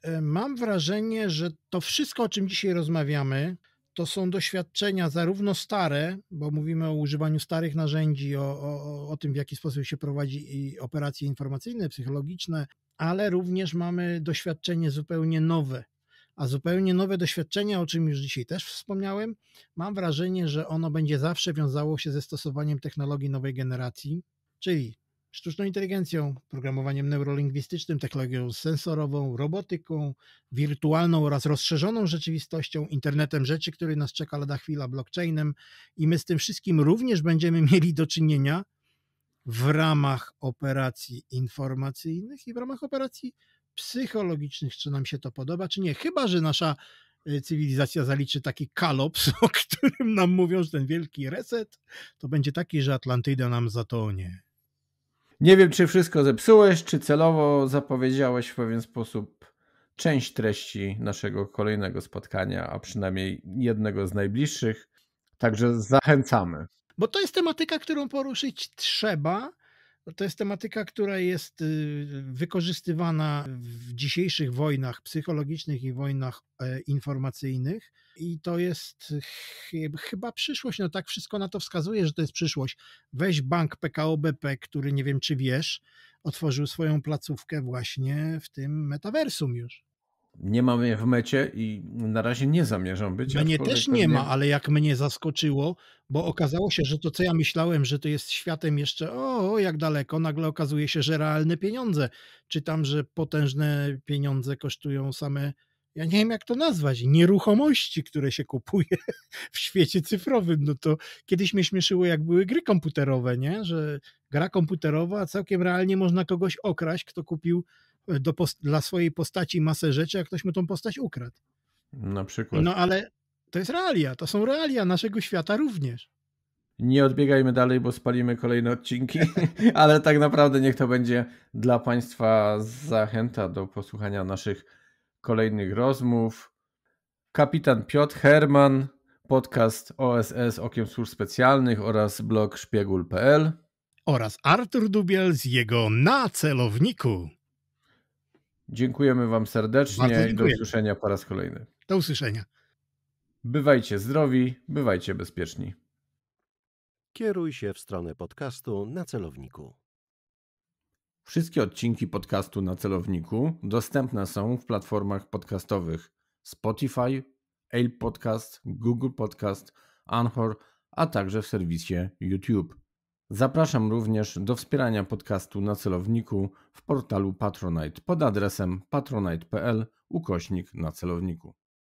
E, Mam wrażenie, że to wszystko, o czym dzisiaj rozmawiamy, to są doświadczenia zarówno stare, bo mówimy o używaniu starych narzędzi, o, o, o tym, w jaki sposób się prowadzi operacje informacyjne, psychologiczne, ale również mamy doświadczenie zupełnie nowe. A zupełnie nowe doświadczenie, o czym już dzisiaj też wspomniałem, mam wrażenie, że ono będzie zawsze wiązało się ze stosowaniem technologii nowej generacji, czyli sztuczną inteligencją, programowaniem neurolingwistycznym, technologią sensorową, robotyką, wirtualną oraz rozszerzoną rzeczywistością, internetem rzeczy, który nas czeka lada chwila, blockchainem i my z tym wszystkim również będziemy [LAUGHS] mieli do czynienia w ramach operacji informacyjnych i w ramach operacji psychologicznych, czy nam się to podoba, czy nie. Chyba, że nasza y, cywilizacja zaliczy taki kalops, [LAUGHS] o którym nam mówią, że ten wielki reset to będzie taki, że Atlantyda nam zatonie. Nie wiem, czy wszystko zepsułeś, czy celowo zapowiedziałeś w pewien sposób część treści naszego kolejnego spotkania, a przynajmniej jednego z najbliższych. Także zachęcamy. Bo to jest tematyka, którą poruszyć trzeba. To jest tematyka, która jest y, wykorzystywana w dzisiejszych wojnach psychologicznych i wojnach e, informacyjnych. I to jest chy- chyba przyszłość. No tak wszystko na to wskazuje, że to jest przyszłość. Weź bank PKO BP, który nie wiem, czy wiesz, otworzył swoją placówkę właśnie w tym metaversum już. Nie mamy je w mecie i na razie nie zamierzam być. Mnie też nie ma, ale jak mnie zaskoczyło, bo okazało się, że to, co ja myślałem, że to jest światem jeszcze, o, o, jak daleko, nagle okazuje się, że realne pieniądze. Czytam, że potężne pieniądze kosztują same, ja nie wiem jak to nazwać, nieruchomości, które się kupuje [LAUGHS] w świecie cyfrowym. No to kiedyś mnie śmieszyło, jak były gry komputerowe, nie? Że gra komputerowa, całkiem realnie można kogoś okraść, kto kupił e, do dla swojej postaci masę rzeczy, a ktoś mu tą postać ukradł. Na przykład. No ale to jest realia, to są realia naszego świata również. Nie odbiegajmy dalej, bo spalimy kolejne odcinki, [LAUGHS] ale tak naprawdę niech to będzie dla Państwa zachęta do posłuchania naszych kolejnych rozmów. Kapitan Piotr Herman, podcast OSS Okiem Służb Specjalnych oraz blog szpiegul.pl. Oraz Artur Dubiel z jego na celowniku. Dziękujemy Wam serdecznie i do usłyszenia po raz kolejny. Do usłyszenia. Bywajcie zdrowi, bywajcie bezpieczni. Kieruj się w stronę podcastu na celowniku. Wszystkie odcinki podcastu na celowniku dostępne są w platformach podcastowych Spotify, Apple Podcast, Google Podcast, Anchor, a także w serwisie YouTube. Zapraszam również do wspierania podcastu na celowniku w portalu Patronite pod adresem patronite.pl ukośnik na celowniku.